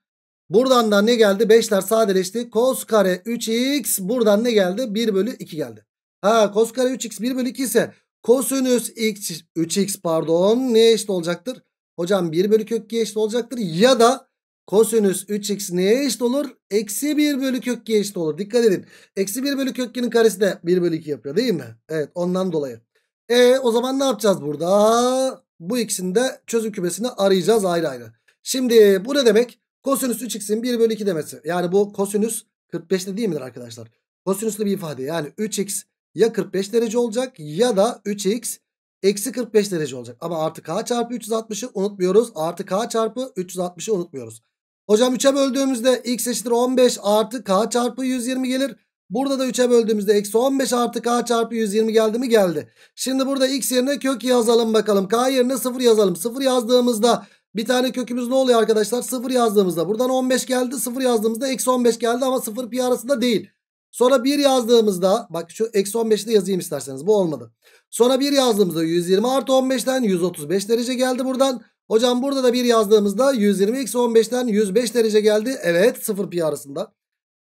Buradan da ne geldi? 5'ler sadeleşti. Cos kare 3x buradan ne geldi? 1 bölü 2 geldi. Ha cos kare 3x 1 bölü 2 ise kosinüs x 3x pardon ne eşit olacaktır? Hocam 1 bölü kök 2 eşit olacaktır. Ya da kosinüs 3x neye eşit olur? Eksi 1 bölü kök 2 eşit olur. Dikkat edin. Eksi 1 bölü kök 2'nin karesi de 1 bölü 2 yapıyor değil mi? Evet ondan dolayı. E o zaman ne yapacağız burada? Bu ikisini de çözüm kümesini arayacağız ayrı ayrı. Şimdi bu ne demek? Kosinüs 3x'in 1 bölü 2 demesi. Yani bu kosinüs 45'te değil midir arkadaşlar? Kosinüslü bir ifade. Yani 3x ya 45 derece olacak ya da 3x eksi 45 derece olacak. Ama artı k çarpı 360'ı unutmuyoruz. Artı k çarpı 360'ı unutmuyoruz. Hocam 3'e böldüğümüzde x eşittir 15 artı k çarpı 120 gelir. Burada da 3'e böldüğümüzde eksi 15 artı k çarpı 120 geldi mi geldi. Şimdi burada x yerine kök yazalım bakalım. K yerine 0 yazalım. 0 yazdığımızda bir tane kökümüz ne oluyor arkadaşlar? 0 yazdığımızda buradan 15 geldi. 0 yazdığımızda eksi 15 geldi ama 0 pi arasında değil. Sonra 1 yazdığımızda bak şu eksi 15'i de yazayım isterseniz bu olmadı. Sonra 1 yazdığımızda 120 artı 15'ten 135 derece geldi buradan. Hocam burada da 1 yazdığımızda 120 eksi 15'ten 105 derece geldi. Evet 0 pi arasında.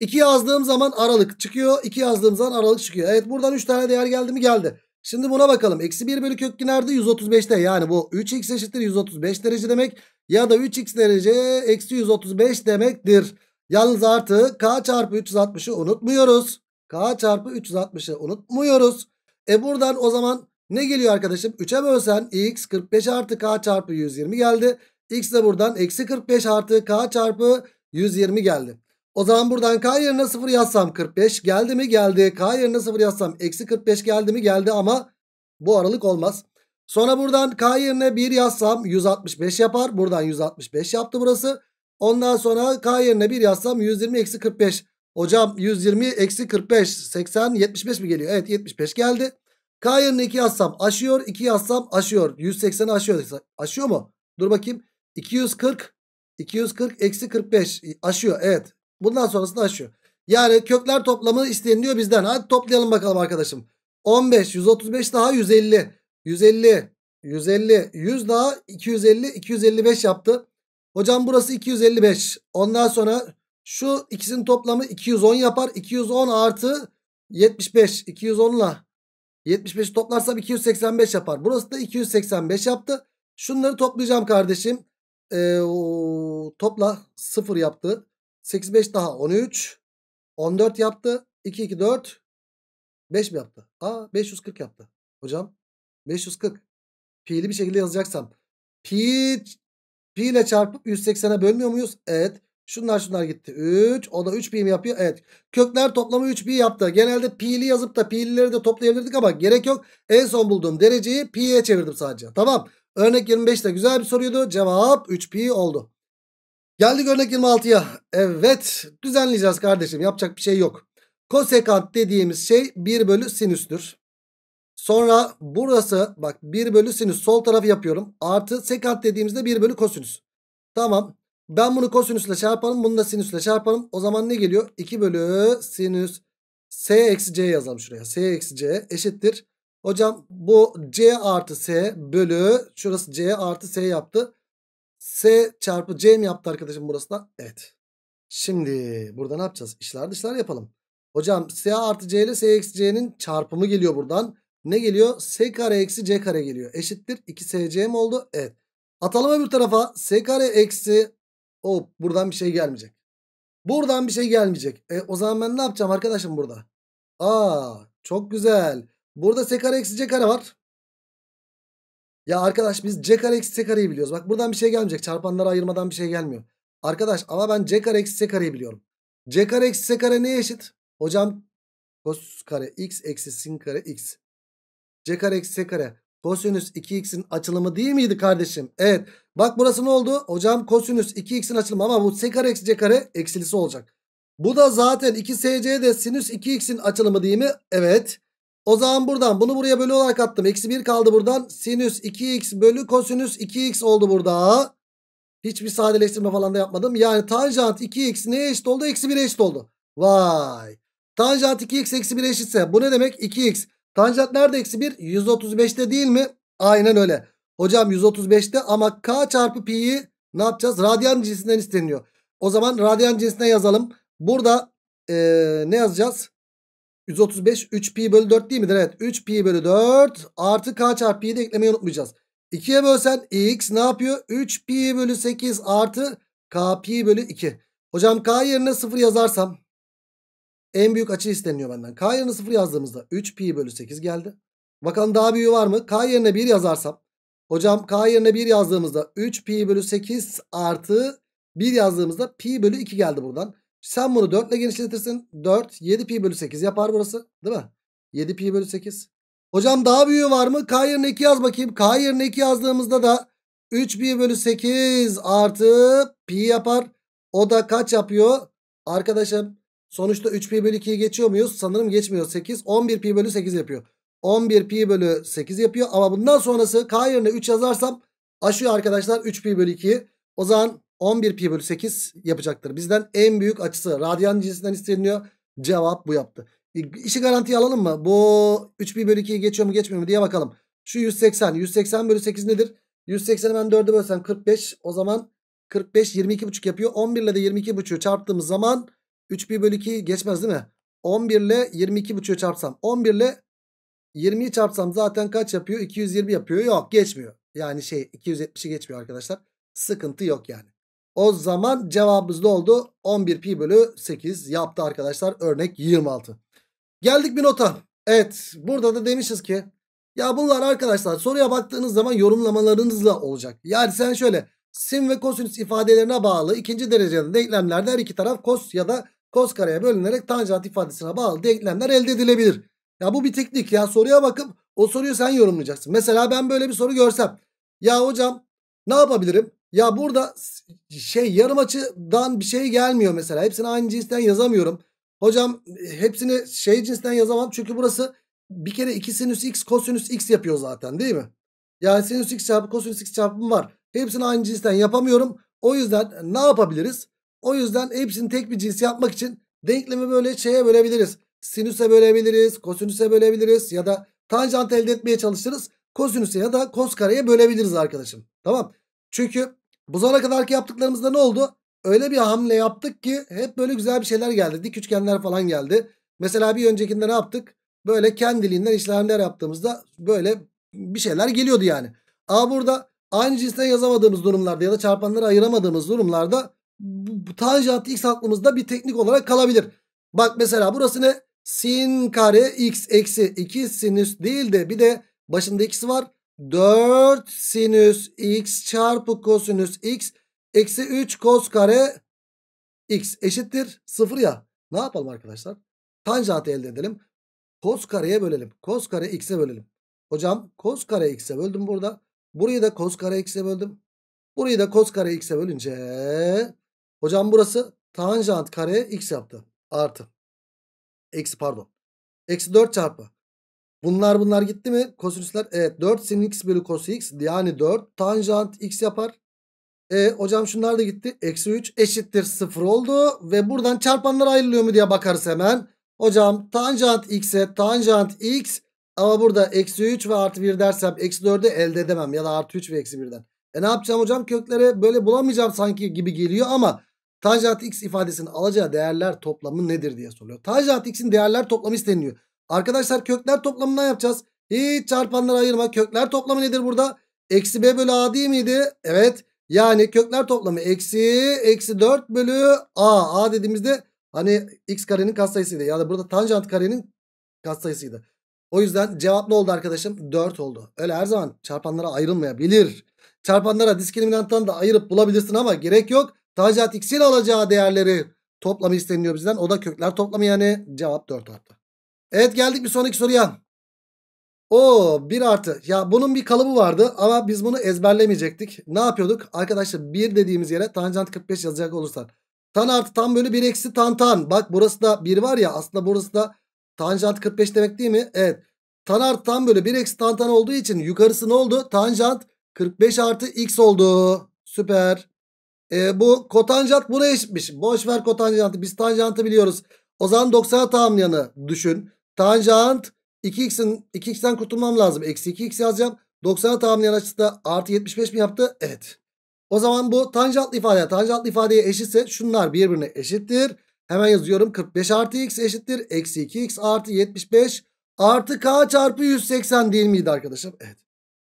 2 yazdığım zaman aralık çıkıyor. 2 yazdığım zaman aralık çıkıyor. Evet buradan 3 tane değer geldi mi geldi. Şimdi buna bakalım. Eksi 1 bölü kök nerede? 135'te. Yani bu 3x eşittir 135 derece demek. ya da 3x derece eksi 135 demektir. Yalnız artı k çarpı 360'ı unutmuyoruz. k çarpı 360'ı unutmuyoruz. E buradan o zaman ne geliyor arkadaşım? 3'e bölsen x 45 artı k çarpı 120 geldi. X de buradan eksi 45 artı k çarpı 120 geldi. O zaman buradan k yerine 0 yazsam 45 geldi mi? Geldi. K yerine 0 yazsam eksi 45 geldi mi? Geldi ama bu aralık olmaz. Sonra buradan k yerine 1 yazsam 165 yapar. Buradan 165 yaptı burası. Ondan sonra k yerine 1 yazsam 120 eksi 45. Hocam 120 eksi 45 80 75 mi geliyor? Evet 75 geldi. K yerine 2 yazsam aşıyor. 2 yazsam aşıyor. 180'i aşıyor. Aşıyor mu? Dur bakayım. 240 240 eksi 45 aşıyor. Evet. Bundan sonrasında aşıyor. Yani kökler toplamı isteniliyor bizden. Hadi toplayalım bakalım arkadaşım. 15 135 daha 150 150 150 100 daha 250 255 yaptı. Hocam burası 255. Ondan sonra şu ikisinin toplamı 210 yapar. 210 artı 75 210 ile 75 toplarsam 285 yapar. Burası da 285 yaptı. Şunları toplayacağım kardeşim. Ee, topla 0 yaptı. 85 daha 13. 14 yaptı. 2 2 4. 5 mi yaptı? Aa 540 yaptı. Hocam 540. Pi'li bir şekilde yazacaksam. Pi, pi ile çarpıp 180'e bölmüyor muyuz? Evet. Şunlar şunlar gitti. 3. O da 3 pi mi yapıyor? Evet. Kökler toplamı 3 pi yaptı. Genelde pi'li yazıp da pi'lileri de toplayabilirdik ama gerek yok. En son bulduğum dereceyi pi'ye çevirdim sadece. Tamam. Örnek 25 de güzel bir soruydu. Cevap 3 pi oldu. Geldik örnek 26'ya. Evet. Düzenleyeceğiz kardeşim. Yapacak bir şey yok. Kosekant dediğimiz şey 1 bölü sinüstür. Sonra burası bak 1 bölü sinüs sol tarafı yapıyorum. Artı sekant dediğimizde 1 bölü kosinüs. Tamam. Ben bunu kosinüsle çarparım. Bunu da sinüsle çarparım. O zaman ne geliyor? 2 bölü sinüs s eksi c yazalım şuraya. s eksi c eşittir. Hocam bu c artı s bölü şurası c artı s yaptı. S çarpı C mi yaptı arkadaşım burası da? Evet. Şimdi burada ne yapacağız? İşler dışlar yapalım. Hocam S artı C ile S eksi C'nin çarpımı geliyor buradan. Ne geliyor? S kare eksi C kare geliyor. Eşittir 2SC mi oldu? Evet. Atalım öbür tarafa. S kare eksi o buradan bir şey gelmeyecek. Buradan bir şey gelmeyecek. E, o zaman ben ne yapacağım arkadaşım burada? Aa çok güzel. Burada S kare eksi C kare var. Ya arkadaş biz c kare eksi c kareyi biliyoruz. Bak buradan bir şey gelmeyecek. Çarpanları ayırmadan bir şey gelmiyor. Arkadaş ama ben c kare eksi c kareyi biliyorum. c kare eksi c kare neye eşit? Hocam cos kare x eksi sin kare x. c kare eksi c kare. Kosinüs 2x'in açılımı değil miydi kardeşim? Evet. Bak burası ne oldu? Hocam kosinüs 2x'in açılımı ama bu c kare eksi c kare eksilisi olacak. Bu da zaten 2sc de sinüs 2x'in açılımı değil mi? Evet. O zaman buradan bunu buraya bölü olarak attım. Eksi 1 kaldı buradan. Sinüs 2x bölü kosinüs 2x oldu burada. Hiçbir sadeleştirme falan da yapmadım. Yani tanjant 2x neye eşit oldu? Eksi 1'e eşit oldu. Vay. Tanjant 2x eksi 1 eşitse bu ne demek? 2x. Tanjant nerede eksi 1? 135'te değil mi? Aynen öyle. Hocam 135'te ama k çarpı pi'yi ne yapacağız? Radyan cinsinden isteniyor. O zaman radyan cinsinden yazalım. Burada ee, ne yazacağız? 135 3 pi bölü 4 değil midir? Evet 3 pi bölü 4 artı k çarpı pi'yi de eklemeyi unutmayacağız. 2'ye bölsen x ne yapıyor? 3 pi bölü 8 artı k pi bölü 2. Hocam k yerine 0 yazarsam en büyük açı isteniyor benden. K yerine 0 yazdığımızda 3 pi bölü 8 geldi. Bakalım daha büyüğü var mı? K yerine 1 yazarsam. Hocam k yerine 1 yazdığımızda 3 pi bölü 8 artı 1 yazdığımızda pi bölü 2 geldi buradan. Sen bunu 4 ile genişletirsin. 4 7 pi bölü 8 yapar burası. Değil mi? 7 pi bölü 8. Hocam daha büyüğü var mı? K yerine 2 yaz bakayım. K yerine 2 yazdığımızda da 3 pi bölü 8 artı pi yapar. O da kaç yapıyor? Arkadaşım sonuçta 3 pi bölü 2'yi geçiyor muyuz? Sanırım geçmiyor. 8 11 pi bölü 8 yapıyor. 11 pi bölü 8 yapıyor. Ama bundan sonrası K yerine 3 yazarsam aşıyor arkadaşlar 3 pi bölü 2'yi. O zaman 11 pi bölü 8 yapacaktır. Bizden en büyük açısı radyan cinsinden isteniyor. Cevap bu yaptı. İşi garantiye alalım mı? Bu 3 pi bölü 2'yi geçiyor mu geçmiyor mu diye bakalım. Şu 180. 180 bölü 8 nedir? 180'i ben 4'e bölsem 45. O zaman 45 22,5 yapıyor. 11 ile de 22,5'u çarptığımız zaman 3 pi bölü 2 geçmez değil mi? 11 ile 22,5'u çarpsam. 11 ile 20'yi çarpsam zaten kaç yapıyor? 220 yapıyor. Yok geçmiyor. Yani şey 270'i geçmiyor arkadaşlar. sıkıntı yok yani. O zaman cevabımız ne oldu? 11 pi bölü 8 yaptı arkadaşlar. Örnek 26. Geldik bir nota. Evet burada da demişiz ki ya bunlar arkadaşlar soruya baktığınız zaman yorumlamalarınızla olacak. Yani sen şöyle sin ve kosinüs ifadelerine bağlı ikinci derecede denklemlerde her iki taraf kos ya da kos kareye bölünerek tanjant ifadesine bağlı denklemler elde edilebilir. Ya bu bir teknik ya soruya bakıp o soruyu sen yorumlayacaksın. Mesela ben böyle bir soru görsem ya hocam ne yapabilirim? Ya burada şey yarım açıdan bir şey gelmiyor mesela. Hepsini aynı cinsten yazamıyorum. Hocam hepsini şey cinsten yazamam. Çünkü burası bir kere 2 sinüs x kosinüs x yapıyor zaten değil mi? Yani sinüs x çarpı kosinüs x çarpımı var. Hepsini aynı cinsten yapamıyorum. O yüzden ne yapabiliriz? O yüzden hepsini tek bir cins yapmak için denklemi böyle şeye bölebiliriz. Sinüse bölebiliriz, kosinüse bölebiliriz ya da tanjant elde etmeye çalışırız. Kosinüse ya da kos kareye bölebiliriz arkadaşım. Tamam. Çünkü bu zamana kadarki yaptıklarımızda ne oldu? Öyle bir hamle yaptık ki hep böyle güzel bir şeyler geldi. Dik üçgenler falan geldi. Mesela bir öncekinde ne yaptık? Böyle kendiliğinden işlemler yaptığımızda böyle bir şeyler geliyordu yani. Ama burada aynı cinsten yazamadığımız durumlarda ya da çarpanları ayıramadığımız durumlarda bu tanjant x aklımızda bir teknik olarak kalabilir. Bak mesela burası ne? Sin kare x eksi 2 sinüs değil de bir de başında x'i var. 4 sinüs x çarpı kosinüs x eksi 3 kos kare x eşittir 0 ya. Ne yapalım arkadaşlar? Tanjantı elde edelim. Kos kareye bölelim. Kos kare x'e bölelim. Hocam kos kare x'e böldüm burada. Burayı da kos kare x'e böldüm. Burayı da kos kare x'e bölünce hocam burası tanjant kare x yaptı. Artı. Eksi pardon. Eksi 4 çarpı. Bunlar bunlar gitti mi? Kosinüsler evet 4 sin x bölü cos x yani 4 tanjant x yapar. E hocam şunlar da gitti. Eksi 3 eşittir 0 oldu. Ve buradan çarpanlar ayrılıyor mu diye bakarız hemen. Hocam tanjant x'e tanjant x ama burada eksi 3 ve artı 1 dersem eksi 4'ü elde edemem. Ya da artı 3 ve eksi 1'den. E ne yapacağım hocam? Kökleri böyle bulamayacağım sanki gibi geliyor ama tanjant x ifadesinin alacağı değerler toplamı nedir diye soruyor. Tanjant x'in değerler toplamı isteniyor. Arkadaşlar kökler toplamından yapacağız. Hiç çarpanları ayırma. Kökler toplamı nedir burada? Eksi b bölü a değil miydi? Evet. Yani kökler toplamı eksi eksi 4 bölü a. a dediğimizde hani x karenin katsayısıydı. Yani burada tanjant karenin katsayısıydı. O yüzden cevap ne oldu arkadaşım? 4 oldu. Öyle her zaman çarpanlara ayrılmayabilir. Çarpanlara diskriminanttan da ayırıp bulabilirsin ama gerek yok. Tanjant x'in alacağı değerleri toplamı isteniyor bizden. O da kökler toplamı yani cevap 4 artı. Evet geldik bir sonraki soruya. O 1 artı. Ya bunun bir kalıbı vardı ama biz bunu ezberlemeyecektik. Ne yapıyorduk? Arkadaşlar 1 dediğimiz yere tanjant 45 yazacak olursan. Tan artı tan bölü 1 eksi tan tan. Bak burası da 1 var ya aslında burası da tanjant 45 demek değil mi? Evet. Tan artı tan bölü 1 eksi tan tan olduğu için yukarısı ne oldu? Tanjant 45 artı x oldu. Süper. E, bu kotanjant buna eşitmiş. Boş ver kotanjantı. Biz tanjantı biliyoruz. O zaman 90'a tamamlayanı düşün. Tanjant 2x'in 2x'ten kurtulmam lazım. Eksi 2x yazacağım. 90'a tamamlayan açısı da artı 75 mi yaptı? Evet. O zaman bu tanjantlı ifade tanjantlı ifadeye eşitse şunlar birbirine eşittir. Hemen yazıyorum 45 artı x eşittir. Eksi 2x artı 75 artı k çarpı 180 değil miydi arkadaşım? Evet.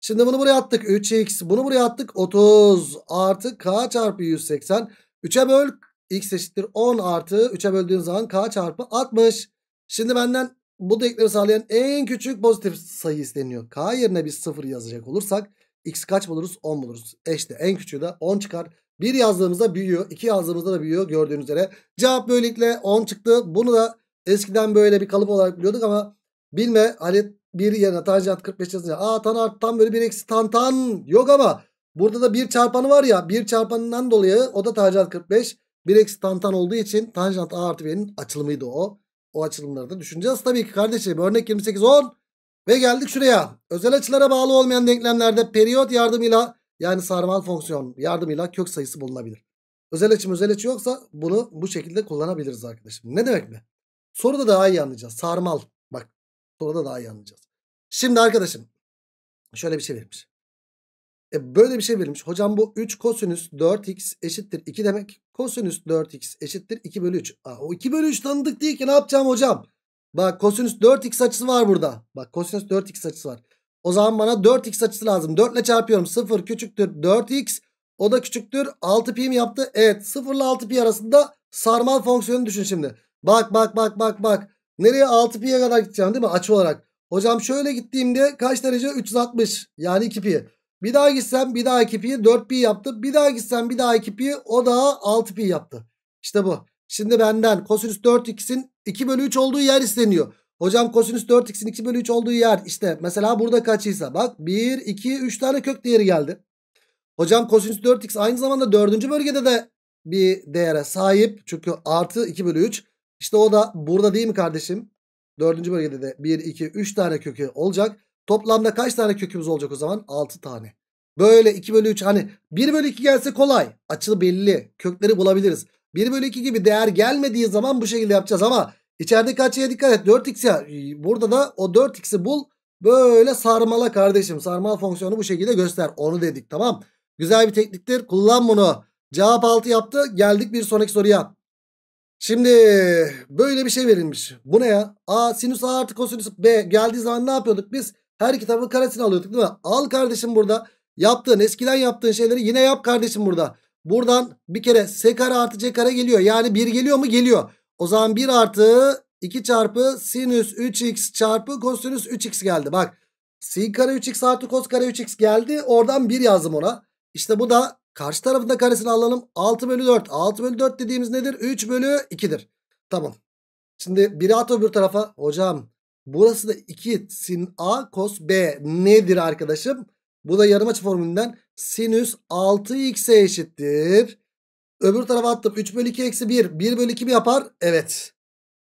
Şimdi bunu buraya attık 3x bunu buraya attık 30 artı k çarpı 180. 3'e böl x eşittir 10 artı 3'e böldüğün zaman k çarpı 60. Şimdi benden bu denklemi sağlayan en küçük pozitif sayı isteniyor. K yerine biz 0 yazacak olursak x kaç buluruz? 10 buluruz. E en küçüğü de 10 çıkar. 1 yazdığımızda büyüyor. 2 yazdığımızda da büyüyor gördüğünüz üzere. Cevap böylelikle 10 çıktı. Bunu da eskiden böyle bir kalıp olarak biliyorduk ama bilme hani 1 yerine tanjant 45 yazınca aa tan art tan böyle 1 eksi tan tan yok ama burada da 1 çarpanı var ya 1 çarpanından dolayı o da tanjant 45 1 eksi tan tan olduğu için tanjant a artı b'nin açılımıydı o. O açılımları da düşüneceğiz. Tabii ki kardeşim örnek 28 10 ve geldik şuraya. Özel açılara bağlı olmayan denklemlerde periyot yardımıyla yani sarmal fonksiyon yardımıyla kök sayısı bulunabilir. Özel açım özel açı yoksa bunu bu şekilde kullanabiliriz arkadaşım. Ne demek mi? Soruda daha iyi anlayacağız. Sarmal. Bak soruda daha iyi anlayacağız. Şimdi arkadaşım şöyle bir şey vermiş. E böyle bir şey verilmiş. Hocam bu 3 kosinüs 4x eşittir 2 demek. Kosinüs 4x eşittir 2 bölü 3. Aa, o 2 bölü 3 tanıdık değil ki ne yapacağım hocam? Bak kosinüs 4x açısı var burada. Bak kosinüs 4x açısı var. O zaman bana 4x açısı lazım. 4 ile çarpıyorum. 0 küçüktür 4x. O da küçüktür. 6 pi mi yaptı? Evet 0 ile 6 pi arasında sarmal fonksiyonu düşün şimdi. Bak bak bak bak bak. Nereye 6 pi'ye kadar gideceğim değil mi açı olarak? Hocam şöyle gittiğimde kaç derece? 360 yani 2 pi. Bir daha gitsem bir daha 2 pi 4 pi yaptı. Bir daha gitsem bir daha 2 pi o da 6 pi yaptı. İşte bu. Şimdi benden kosinüs 4x'in 2 bölü 3 olduğu yer isteniyor. Hocam kosinüs 4x'in 2 bölü 3 olduğu yer işte mesela burada kaçıysa bak 1 2 3 tane kök değeri geldi. Hocam kosinüs 4x aynı zamanda 4. bölgede de bir değere sahip. Çünkü artı 2 bölü 3. İşte o da burada değil mi kardeşim? 4. bölgede de 1 2 3 tane kökü olacak. Toplamda kaç tane kökümüz olacak o zaman? 6 tane. Böyle 2 bölü 3 hani 1 bölü 2 gelse kolay. Açılı belli. Kökleri bulabiliriz. 1 bölü 2 gibi değer gelmediği zaman bu şekilde yapacağız ama içerideki açıya dikkat et. 4x ya burada da o 4x'i bul. Böyle sarmala kardeşim. Sarmal fonksiyonu bu şekilde göster. Onu dedik tamam. Güzel bir tekniktir. Kullan bunu. Cevap 6 yaptı. Geldik bir sonraki soruya. Şimdi böyle bir şey verilmiş. Bu ne ya? A sinüs A artı kosinüs B geldiği zaman ne yapıyorduk biz? Her iki tarafın karesini alıyorduk değil mi? Al kardeşim burada. Yaptığın eskiden yaptığın şeyleri yine yap kardeşim burada. Buradan bir kere s kare artı c kare geliyor. Yani 1 geliyor mu? Geliyor. O zaman 1 artı 2 çarpı sinüs 3x çarpı kosinüs 3x geldi. Bak sin kare 3x artı kos kare 3x geldi. Oradan 1 yazdım ona. İşte bu da karşı tarafında karesini alalım. 6 bölü 4. 6 bölü 4 dediğimiz nedir? 3 bölü 2'dir. Tamam. Şimdi biri at öbür tarafa. Hocam burası da 2 sin a kos b nedir arkadaşım? Bu da yarım açı formülünden sinüs 6x'e eşittir. Öbür tarafa attım. 3 bölü 2 eksi 1. 1 bölü 2 mi yapar? Evet.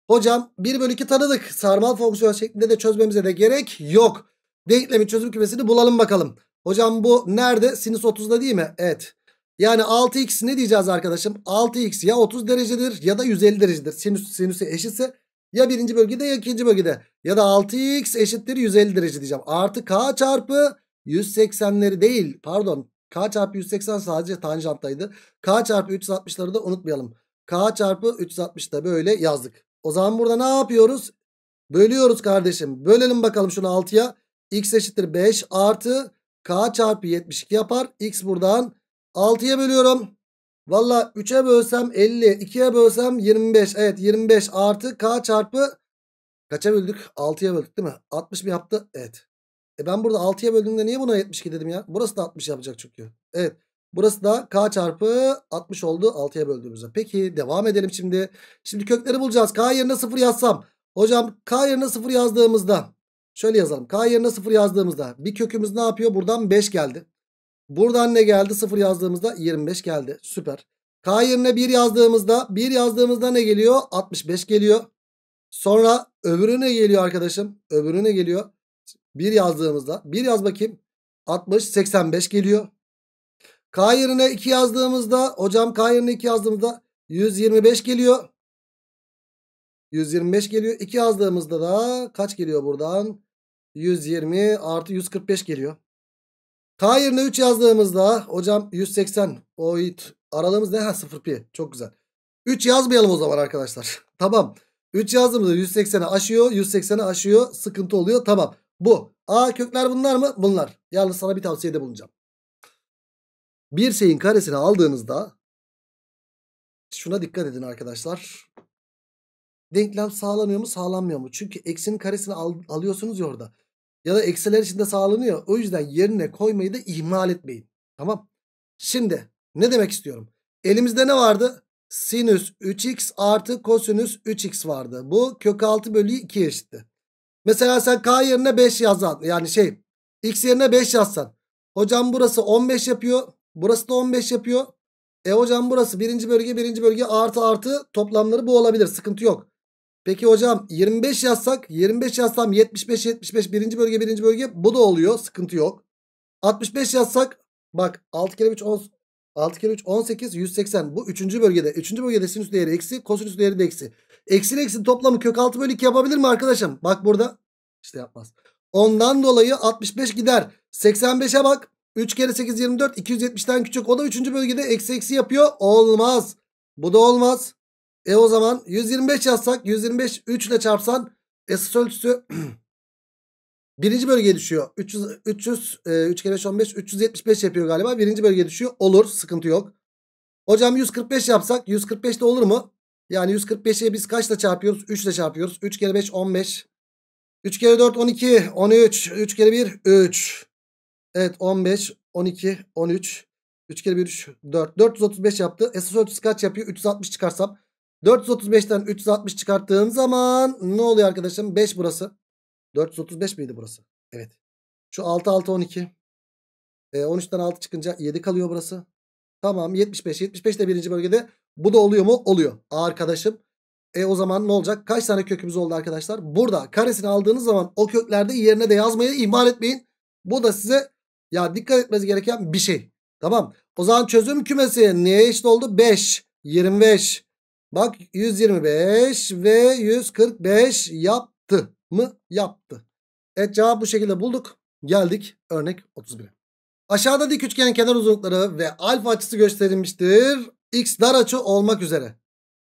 Hocam 1 bölü 2 tanıdık. Sarmal fonksiyon şeklinde de çözmemize de gerek yok. Denklemin çözüm kümesini bulalım bakalım. Hocam bu nerede? Sinüs 30'da değil mi? Evet. Yani 6x ne diyeceğiz arkadaşım? 6x ya 30 derecedir ya da 150 derecedir. Sinüs sinüse eşitse ya birinci bölgede ya ikinci bölgede. Ya da 6x eşittir 150 derece diyeceğim. Artı k çarpı 180'leri değil pardon. K çarpı 180 sadece tanjanttaydı. K çarpı 360'ları da unutmayalım. K çarpı 360'da böyle yazdık. O zaman burada ne yapıyoruz? Bölüyoruz kardeşim. Bölelim bakalım şunu 6'ya. X eşittir 5 artı K çarpı 72 yapar. X buradan 6'ya bölüyorum. Valla 3'e bölsem 50. 2'ye bölsem 25. Evet 25 artı K çarpı kaça böldük? 6'ya böldük değil mi? 60 mı yaptı? Evet. E ben burada 6'ya böldüğümde niye buna 72 dedim ya? Burası da 60 yapacak çünkü. Evet. Burası da k çarpı 60 oldu 6'ya böldüğümüzde. Peki devam edelim şimdi. Şimdi kökleri bulacağız. K yerine 0 yazsam. Hocam k yerine 0 yazdığımızda. Şöyle yazalım. K yerine 0 yazdığımızda. Bir kökümüz ne yapıyor? Buradan 5 geldi. Buradan ne geldi? 0 yazdığımızda 25 geldi. Süper. K yerine 1 yazdığımızda. 1 yazdığımızda ne geliyor? 65 geliyor. Sonra öbürü ne geliyor arkadaşım? Öbürü ne geliyor? 1 yazdığımızda 1 yaz bakayım. 60 85 geliyor. K yerine 2 yazdığımızda hocam K yerine 2 yazdığımızda 125 geliyor. 125 geliyor. 2 yazdığımızda da kaç geliyor buradan? 120 artı 145 geliyor. K yerine 3 yazdığımızda hocam 180. O it. Aralığımız ne? Ha 0 pi. Çok güzel. 3 yazmayalım o zaman arkadaşlar. <laughs> tamam. 3 yazdığımızda 180'e aşıyor. 180'e aşıyor. Sıkıntı oluyor. Tamam. Bu. A kökler bunlar mı? Bunlar. Yalnız sana bir tavsiyede bulunacağım. Bir şeyin karesini aldığınızda şuna dikkat edin arkadaşlar. Denklem sağlanıyor mu sağlanmıyor mu? Çünkü eksinin karesini al, alıyorsunuz ya orada. Ya da eksiler içinde sağlanıyor. O yüzden yerine koymayı da ihmal etmeyin. Tamam. Şimdi ne demek istiyorum? Elimizde ne vardı? Sinüs 3x artı kosinüs 3x vardı. Bu kök 6 bölü 2 eşitti. Mesela sen K yerine 5 yazsan yani şey X yerine 5 yazsan. Hocam burası 15 yapıyor. Burası da 15 yapıyor. E hocam burası birinci bölge birinci bölge artı artı toplamları bu olabilir. Sıkıntı yok. Peki hocam 25 yazsak 25 yazsam 75 75 birinci bölge birinci bölge bu da oluyor. Sıkıntı yok. 65 yazsak bak 6 kere 3 10 6 kere 3 18 180 bu 3. bölgede. 3. bölgede sinüs değeri eksi kosinüs değeri de eksi. Eksi eksi toplamı kök 6 bölü 2 yapabilir mi arkadaşım? Bak burada. İşte yapmaz. Ondan dolayı 65 gider. 85'e bak. 3 kere 8 24. 270'ten küçük. O da 3. bölgede eksi eksi yapıyor. Olmaz. Bu da olmaz. E o zaman 125 yazsak 125 3 ile çarpsan esas ölçüsü <clears throat> Birinci bölgeye düşüyor. 300, 300 e, 3 kere 5 15 375 yapıyor galiba. Birinci bölgeye düşüyor. Olur sıkıntı yok. Hocam 145 yapsak 145 de olur mu? Yani 145'e biz kaçla çarpıyoruz? 3 ile çarpıyoruz. 3 kere 5 15. 3 kere 4 12 13. 3 kere 1 3. Evet 15 12 13. 3 kere 1 3 4. 435 yaptı. Esas ölçüsü kaç yapıyor? 360 çıkarsam. 435'ten 360 çıkarttığım zaman ne oluyor arkadaşım? 5 burası. 435 miydi burası? Evet. Şu 6 6 12. E, 13'ten 6 çıkınca 7 kalıyor burası. Tamam 75. 75 de birinci bölgede. Bu da oluyor mu? Oluyor. Arkadaşım. E o zaman ne olacak? Kaç tane kökümüz oldu arkadaşlar? Burada karesini aldığınız zaman o köklerde yerine de yazmayı ihmal etmeyin. Bu da size ya dikkat etmeniz gereken bir şey. Tamam. O zaman çözüm kümesi neye eşit oldu? 5, 25. Bak 125 ve 145 yaptı mı? Yaptı. Evet cevap bu şekilde bulduk. Geldik örnek 31'e. Aşağıda dik üçgenin kenar uzunlukları ve alfa açısı gösterilmiştir. X dar açı olmak üzere.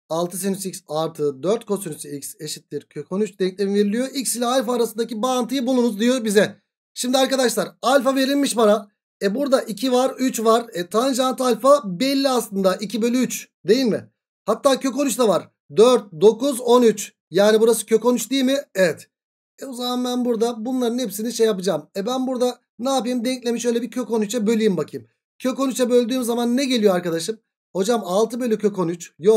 6 sinüs x artı 4 kosinüs x eşittir kök 13 denklemi veriliyor. X ile alfa arasındaki bağıntıyı bulunuz diyor bize. Şimdi arkadaşlar alfa verilmiş bana. E burada 2 var 3 var. E tanjant alfa belli aslında 2 bölü 3 değil mi? Hatta kök 13 de var. 4, 9, 13. Yani burası kök 13 değil mi? Evet. E o zaman ben burada bunların hepsini şey yapacağım. E ben burada ne yapayım? Denklemi şöyle bir kök 13'e böleyim bakayım. Kök 13'e böldüğüm zaman ne geliyor arkadaşım? Hocam 6 bölü kök 13. Yo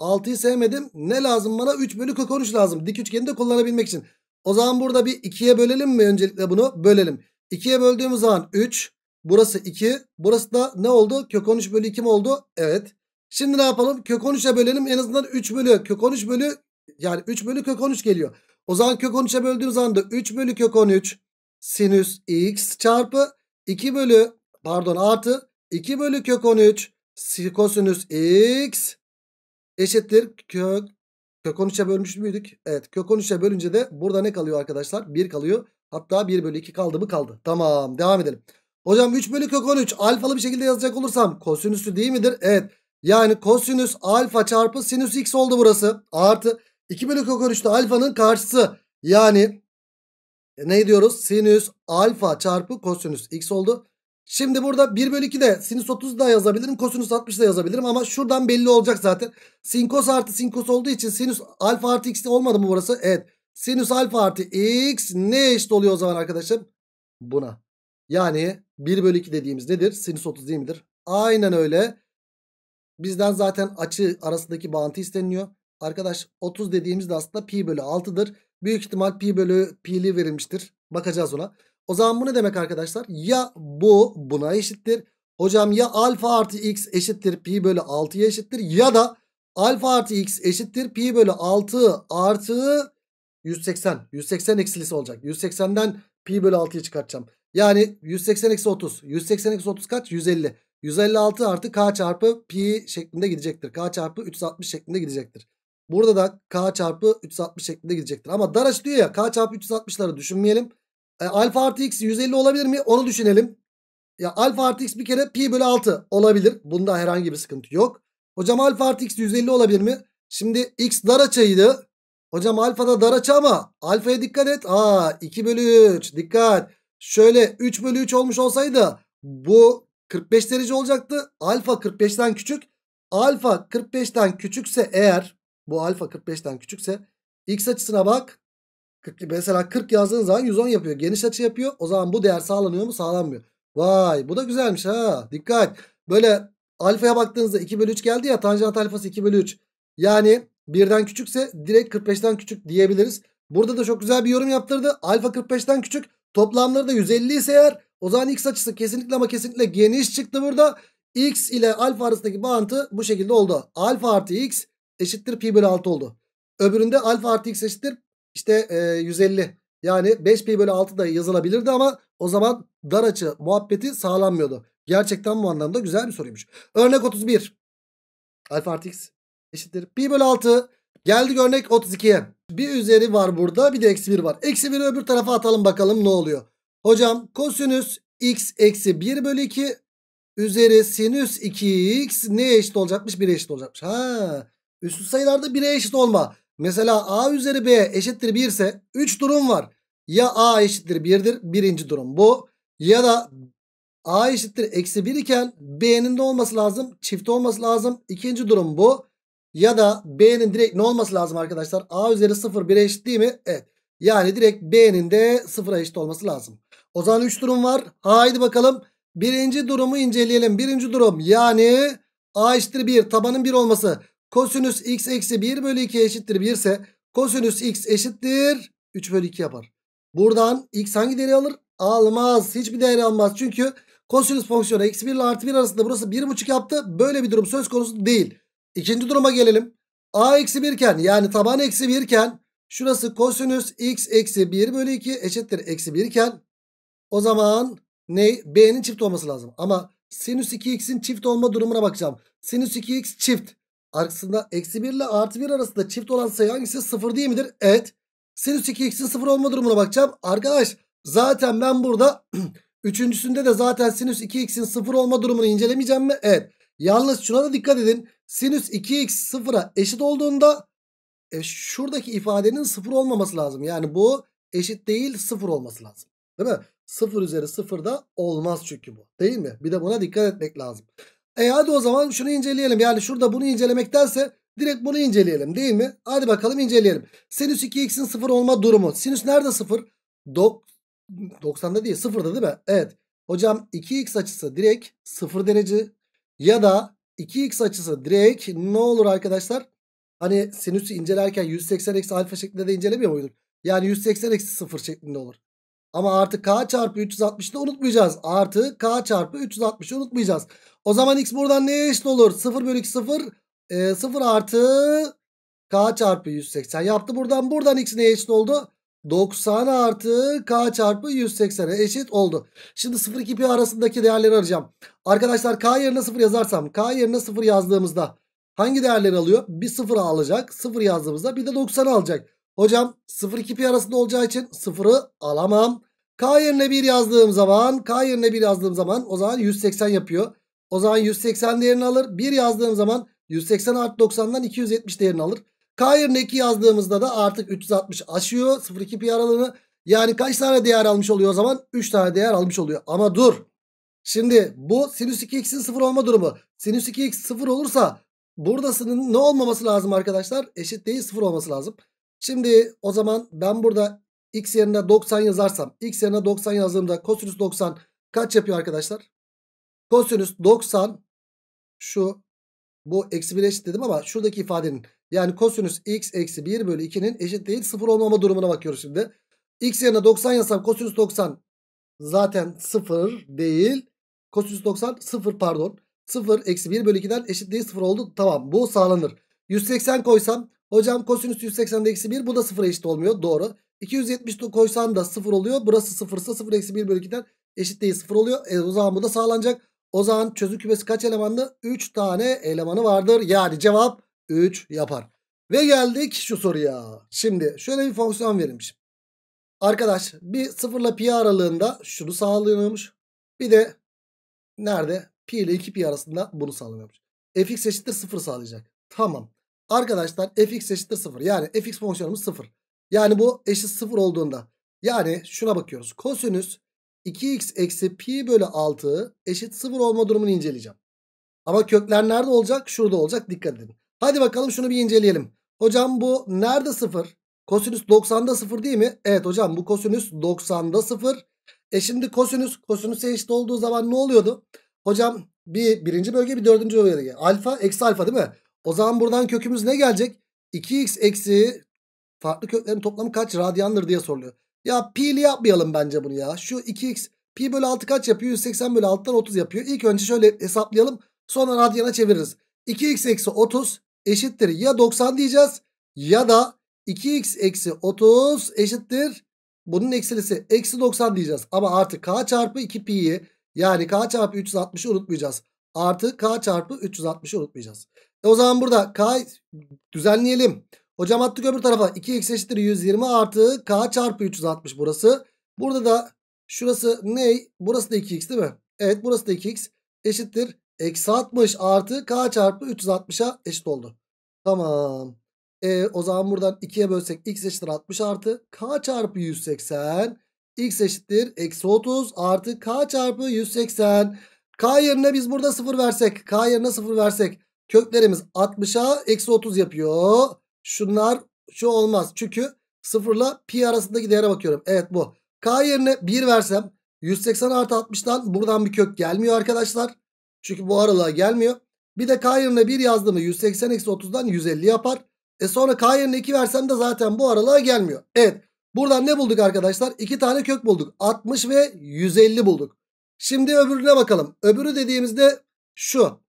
6'yı sevmedim. Ne lazım bana? 3 bölü kök 13 lazım. Dik üçgeni de kullanabilmek için. O zaman burada bir 2'ye bölelim mi öncelikle bunu? Bölelim. 2'ye böldüğümüz zaman 3. Burası 2. Burası da ne oldu? Kök 13 bölü 2 mi oldu? Evet. Şimdi ne yapalım? Kök 13'e bölelim. En azından 3 bölü kök 13 bölü yani 3 bölü kök 13 geliyor. O zaman kök 13'e böldüğüm zaman da 3 bölü kök 13 sinüs x çarpı 2 bölü pardon artı 2 bölü kök 13 kosinüs x eşittir kök kök 13'e bölmüş müydük? Evet kök 13'e bölünce de burada ne kalıyor arkadaşlar? 1 kalıyor. Hatta 1 bölü 2 kaldı mı kaldı. Tamam devam edelim. Hocam 3 bölü kök 13 alfalı bir şekilde yazacak olursam kosinüsü değil midir? Evet. Yani kosinüs alfa çarpı sinüs x oldu burası. Artı 2 bölü 13'te alfanın karşısı. Yani e, ne diyoruz? Sinüs alfa çarpı kosinüs x oldu. Şimdi burada 1 bölü 2 de sinüs 30 da yazabilirim. Kosinüs 60 da yazabilirim. Ama şuradan belli olacak zaten. Sin kos artı sin kos olduğu için sinüs alfa artı x olmadı mı burası? Evet. Sinüs alfa artı x ne eşit oluyor o zaman arkadaşım? Buna. Yani 1 bölü 2 dediğimiz nedir? Sinüs 30 değil midir? Aynen öyle. Bizden zaten açı arasındaki bağıntı isteniliyor. Arkadaş 30 dediğimizde aslında pi bölü 6'dır. Büyük ihtimal pi bölü pi'li verilmiştir. Bakacağız ona. O zaman bu ne demek arkadaşlar? Ya bu buna eşittir. Hocam ya alfa artı x eşittir pi bölü 6'ya eşittir. Ya da alfa artı x eşittir pi bölü 6 artı 180. 180 eksilisi olacak. 180'den pi bölü 6'yı çıkartacağım. Yani 180 eksi 30. 180 eksi 30 kaç? 150. 156 artı k çarpı pi şeklinde gidecektir. k çarpı 360 şeklinde gidecektir. Burada da k çarpı 360 şeklinde gidecektir. Ama dar açı diyor ya k çarpı 360'ları düşünmeyelim. E, alfa artı x 150 olabilir mi? Onu düşünelim. Ya alfa artı x bir kere pi bölü 6 olabilir. Bunda herhangi bir sıkıntı yok. Hocam alfa artı x 150 olabilir mi? Şimdi x dar açıydı. Hocam alfa da dar açı ama alfaya dikkat et. Aa 2 bölü 3 dikkat. Şöyle 3 bölü 3 olmuş olsaydı bu 45 derece olacaktı. Alfa 45'ten küçük. Alfa 45'ten küçükse eğer bu alfa 45'ten küçükse x açısına bak. 40, mesela 40 yazdığın zaman 110 yapıyor. Geniş açı yapıyor. O zaman bu değer sağlanıyor mu? Sağlanmıyor. Vay bu da güzelmiş ha. Dikkat. Böyle alfaya baktığınızda 2 bölü 3 geldi ya. Tanjant alfası 2 bölü 3. Yani birden küçükse direkt 45'ten küçük diyebiliriz. Burada da çok güzel bir yorum yaptırdı. Alfa 45'ten küçük. Toplamları da 150 ise eğer o zaman x açısı kesinlikle ama kesinlikle geniş çıktı burada. X ile alfa arasındaki bağıntı bu şekilde oldu. Alfa artı x eşittir pi bölü 6 oldu. Öbüründe alfa artı x eşittir işte e, 150. Yani 5 pi bölü 6 da yazılabilirdi ama o zaman dar açı muhabbeti sağlanmıyordu. Gerçekten bu anlamda güzel bir soruymuş. Örnek 31. Alfa artı x eşittir pi bölü 6. Geldik örnek 32'ye. Bir üzeri var burada bir de eksi 1 var. Eksi 1'i öbür tarafa atalım bakalım ne oluyor. Hocam kosinüs x eksi 1 bölü 2 üzeri sinüs 2x neye eşit olacakmış? 1'e eşit olacakmış. Ha, üstü sayılarda 1'e eşit olma. Mesela a üzeri b eşittir 1 ise 3 durum var. Ya A eşittir 1'dir. Birinci durum bu. Ya da A eşittir eksi 1 iken B'nin de olması lazım. Çift olması lazım. İkinci durum bu. Ya da B'nin direkt ne olması lazım arkadaşlar? A üzeri 0 1'e eşit değil mi? Evet. Yani direkt B'nin de 0'a eşit olması lazım. O zaman 3 durum var. Haydi bakalım. Birinci durumu inceleyelim. Birinci durum yani A eşittir 1 tabanın 1 olması. Kosinüs x eksi 1 bölü 2 eşittir 1 ise kosinüs x eşittir 3 bölü 2 yapar. Buradan x hangi değeri alır? Almaz. Hiçbir değeri almaz. Çünkü kosinüs fonksiyonu eksi 1 ile artı 1 arasında burası 1,5 yaptı. Böyle bir durum söz konusu değil. İkinci duruma gelelim. A eksi 1 iken yani taban eksi 1 iken şurası kosinüs x eksi 1 bölü 2 eşittir eksi 1 iken o zaman ne? B'nin çift olması lazım. Ama sinüs 2x'in çift olma durumuna bakacağım. Sinüs 2x çift. Arkasında eksi 1 ile artı 1 arasında çift olan sayı hangisi? 0 değil midir? Evet. Sinüs 2x'in 0 olma durumuna bakacağım. Arkadaş zaten ben burada <clears throat> üçüncüsünde de zaten sinüs 2x'in 0 olma durumunu incelemeyeceğim mi? Evet. Yalnız şuna da dikkat edin. Sinüs 2x 0'a eşit olduğunda e, şuradaki ifadenin 0 olmaması lazım. Yani bu eşit değil 0 olması lazım. Değil mi? 0 üzeri 0 da olmaz çünkü bu. Değil mi? Bir de buna dikkat etmek lazım. E hadi o zaman şunu inceleyelim. Yani şurada bunu incelemektense direkt bunu inceleyelim değil mi? Hadi bakalım inceleyelim. Sinüs 2x'in 0 olma durumu. Sinüs nerede 0? Dok 90'da değil 0'da değil mi? Evet. Hocam 2x açısı direkt 0 derece ya da 2x açısı direkt ne olur arkadaşlar? Hani sinüsü incelerken 180 eksi alfa şeklinde de incelemiyor muyduk? Yani 180 eksi 0 şeklinde olur. Ama artı k çarpı 360'ı da unutmayacağız. Artı k çarpı 360'ı unutmayacağız. O zaman x buradan neye eşit olur? 0 bölü 2 0. E, 0 artı k çarpı 180 yaptı. Buradan buradan x neye eşit oldu? 90 artı k çarpı 180'e eşit oldu. Şimdi 0 2 pi arasındaki değerleri arayacağım. Arkadaşlar k yerine 0 yazarsam k yerine 0 yazdığımızda hangi değerleri alıyor? Bir 0 alacak. 0 yazdığımızda bir de 90 alacak. Hocam 0 2 pi arasında olacağı için 0'ı alamam. K yerine 1 yazdığım zaman K yerine 1 yazdığım zaman o zaman 180 yapıyor. O zaman 180 değerini alır. 1 yazdığım zaman 180 artı 90'dan 270 değerini alır. K yerine 2 yazdığımızda da artık 360 aşıyor 0,2 pi aralığını. Yani kaç tane değer almış oluyor o zaman? 3 tane değer almış oluyor. Ama dur. Şimdi bu sinüs 2x'in 0 olma durumu. Sinüs 2x 0 olursa buradasının ne olmaması lazım arkadaşlar? Eşit değil 0 olması lazım. Şimdi o zaman ben burada x yerine 90 yazarsam x yerine 90 yazdığımda kosinüs 90 kaç yapıyor arkadaşlar? Kosinüs 90 şu bu eksi 1 eşit dedim ama şuradaki ifadenin yani kosinüs x eksi 1 bölü 2'nin eşit değil 0 olmama durumuna bakıyoruz şimdi. x yerine 90 yazsam kosinüs 90 zaten 0 değil. Kosinüs 90 0 pardon. 0 eksi 1 bölü 2'den eşit değil 0 oldu. Tamam bu sağlanır. 180 koysam hocam kosinüs 180'de eksi 1 bu da 0 eşit olmuyor. Doğru. 270 koysam da 0 oluyor. Burası 0 ise 0 eksi 1 bölü 2'den eşit değil 0 oluyor. E, o zaman bu da sağlanacak. O zaman çözüm kümesi kaç elemanlı? 3 tane elemanı vardır. Yani cevap 3 yapar. Ve geldik şu soruya. Şimdi şöyle bir fonksiyon verilmiş. Arkadaş bir 0 ile pi aralığında şunu sağlanıyormuş. Bir de nerede? Pi ile 2 pi arasında bunu sağlanıyormuş. fx eşittir 0 sağlayacak. Tamam. Arkadaşlar fx eşittir 0. Yani fx fonksiyonumuz 0. Yani bu eşit 0 olduğunda. Yani şuna bakıyoruz. Kosinüs 2x eksi pi bölü 6 eşit 0 olma durumunu inceleyeceğim. Ama kökler nerede olacak? Şurada olacak. Dikkat edin. Hadi bakalım şunu bir inceleyelim. Hocam bu nerede 0? Kosinüs 90'da 0 değil mi? Evet hocam bu kosinüs 90'da 0. E şimdi kosinüs kosinüse eşit olduğu zaman ne oluyordu? Hocam bir birinci bölge bir dördüncü bölge. Alfa eksi alfa değil mi? O zaman buradan kökümüz ne gelecek? 2x eksi farklı köklerin toplamı kaç radyandır diye soruluyor. Ya pi'li yapmayalım bence bunu ya. Şu 2x pi bölü 6 kaç yapıyor? 180 bölü 6'dan 30 yapıyor. İlk önce şöyle hesaplayalım. Sonra radyana çeviririz. 2x eksi 30 eşittir ya 90 diyeceğiz ya da 2x eksi 30 eşittir. Bunun eksilisi eksi 90 diyeceğiz. Ama artık k çarpı 2 pi'yi yani k çarpı 360'ı unutmayacağız. Artı k çarpı 360'ı unutmayacağız. E o zaman burada k düzenleyelim. Hocam attık öbür tarafa. 2x eşittir 120 artı k çarpı 360 burası. Burada da şurası ne? Burası da 2x değil mi? Evet burası da 2x eşittir. Eksi 60 artı k çarpı 360'a eşit oldu. Tamam. E, o zaman buradan 2'ye bölsek x eşittir 60 artı k çarpı 180. x eşittir eksi 30 artı k çarpı 180. K yerine biz burada 0 versek. K yerine 0 versek. Köklerimiz 60'a eksi 30 yapıyor. Şunlar şu olmaz. Çünkü 0 ile pi arasındaki değere bakıyorum. Evet bu. K yerine 1 versem 180 artı 60'tan buradan bir kök gelmiyor arkadaşlar. Çünkü bu aralığa gelmiyor. Bir de K yerine 1 yazdığımda 180 eksi 30'dan 150 yapar. E sonra K yerine 2 versem de zaten bu aralığa gelmiyor. Evet. Buradan ne bulduk arkadaşlar? 2 tane kök bulduk. 60 ve 150 bulduk. Şimdi öbürüne bakalım. Öbürü dediğimizde şu.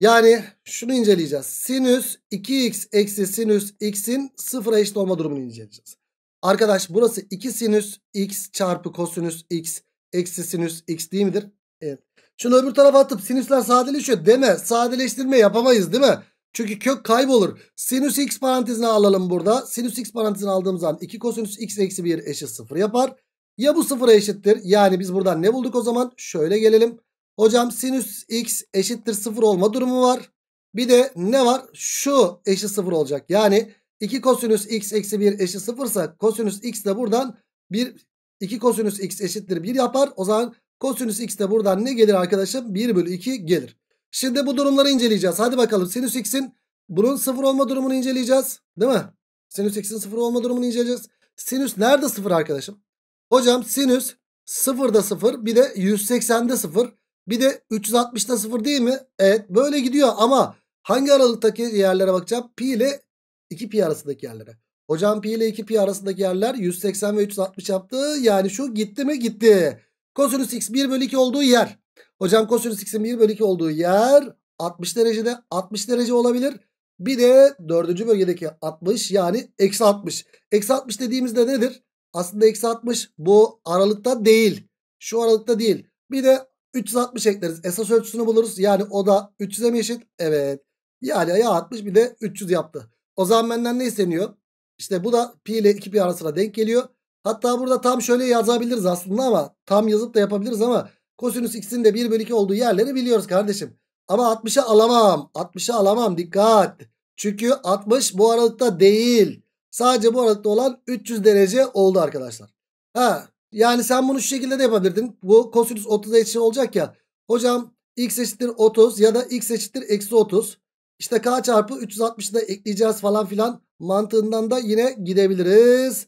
Yani şunu inceleyeceğiz. Sinüs 2x eksi sinüs x'in sıfıra eşit olma durumunu inceleyeceğiz. Arkadaş burası 2 sinüs x çarpı kosinüs x eksi sinüs x değil midir? Evet. Şunu öbür tarafa atıp sinüsler sadeleşiyor deme. Sadeleştirme yapamayız değil mi? Çünkü kök kaybolur. Sinüs x parantezine alalım burada. Sinüs x parantezine aldığımız zaman 2 kosinüs x eksi 1 eşit 0 yapar. Ya bu sıfıra eşittir. Yani biz buradan ne bulduk o zaman? Şöyle gelelim. Hocam sinüs x eşittir 0 olma durumu var. Bir de ne var? Şu eşit 0 olacak. Yani 2 kosinüs x eksi 1 eşit 0 ise kosinüs x de buradan 1 2 kosinüs x eşittir 1 yapar. O zaman kosinüs x de buradan ne gelir arkadaşım? 1 bölü 2 gelir. Şimdi bu durumları inceleyeceğiz. Hadi bakalım sinüs x'in bunun 0 olma durumunu inceleyeceğiz. Değil mi? Sinüs x'in 0 olma durumunu inceleyeceğiz. Sinüs nerede 0 arkadaşım? Hocam sinüs 0'da 0 bir de 180'de 0 bir de 360'da 0 değil mi? Evet böyle gidiyor ama hangi aralıktaki yerlere bakacağım? Pi ile 2 pi arasındaki yerlere. Hocam pi ile 2 pi arasındaki yerler 180 ve 360 yaptı. Yani şu gitti mi? Gitti. Kosinüs x 1 bölü 2 olduğu yer. Hocam kosinüs x'in 1 bölü 2 olduğu yer 60 derecede 60 derece olabilir. Bir de dördüncü bölgedeki 60 yani eksi 60. Eksi 60 dediğimizde nedir? Aslında eksi 60 bu aralıkta değil. Şu aralıkta değil. Bir de 360 ekleriz. Esas ölçüsünü buluruz. Yani o da 300'e mi eşit? Evet. Yani ya 60 bir de 300 yaptı. O zaman benden ne isteniyor? İşte bu da pi ile 2 pi arasına denk geliyor. Hatta burada tam şöyle yazabiliriz aslında ama tam yazıp da yapabiliriz ama kosinüs x'in de 1 bölü 2 olduğu yerleri biliyoruz kardeşim. Ama 60'a alamam. 60'a alamam. Dikkat. Çünkü 60 bu aralıkta değil. Sadece bu aralıkta olan 300 derece oldu arkadaşlar. Ha, yani sen bunu şu şekilde de yapabilirdin. Bu kosinüs 30'a eşit olacak ya. Hocam x eşittir 30 ya da x eşittir eksi 30. İşte k çarpı 360'ı da ekleyeceğiz falan filan mantığından da yine gidebiliriz.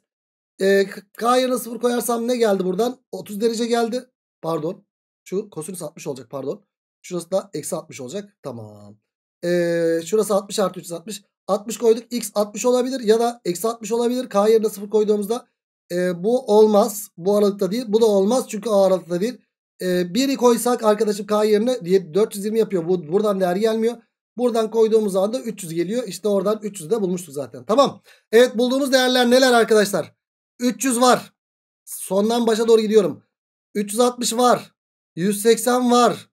Ee, k yerine 0 koyarsam ne geldi buradan? 30 derece geldi. Pardon. Şu kosinüs 60 olacak pardon. Şurası da eksi 60 olacak. Tamam. Ee, şurası 60 artı 360. 60 koyduk. X 60 olabilir ya da eksi 60 olabilir. K yerine 0 koyduğumuzda e, bu olmaz. Bu aralıkta değil. Bu da olmaz çünkü o aralıkta değil. E, 1'i koysak arkadaşım K yerine diye 420 yapıyor. Bu, buradan değer gelmiyor. Buradan koyduğumuz zaman da 300 geliyor. İşte oradan 300'ü de bulmuştuk zaten. Tamam. Evet bulduğumuz değerler neler arkadaşlar? 300 var. Sondan başa doğru gidiyorum. 360 var. 180 var.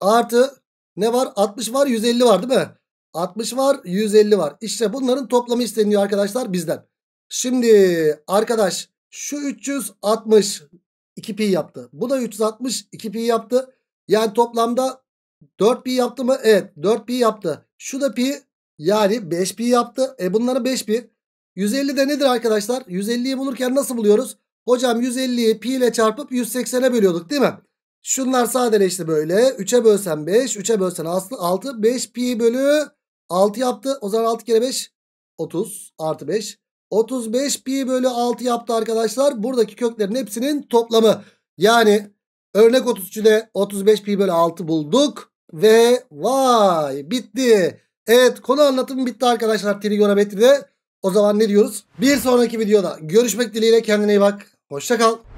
Artı ne var? 60 var 150 var değil mi? 60 var 150 var. İşte bunların toplamı isteniyor arkadaşlar bizden. Şimdi arkadaş şu 360 2 pi yaptı. Bu da 360 2 pi yaptı. Yani toplamda 4 pi yaptı mı? Evet 4 pi yaptı. Şu da pi yani 5 pi yaptı. E bunları 5 pi. 150 de nedir arkadaşlar? 150'yi bulurken nasıl buluyoruz? Hocam 150'yi pi ile çarpıp 180'e bölüyorduk değil mi? Şunlar sadeleşti böyle. 3'e bölsen 5. 3'e bölsen 6. 5 pi bölü 6 yaptı. O zaman 6 kere 5 30 artı 5. 35 pi bölü 6 yaptı arkadaşlar. Buradaki köklerin hepsinin toplamı. Yani örnek 33'de 35 pi bölü 6 bulduk. Ve vay bitti. Evet konu anlatımı bitti arkadaşlar trigonometride. O zaman ne diyoruz? Bir sonraki videoda görüşmek dileğiyle kendine iyi bak. Hoşçakal.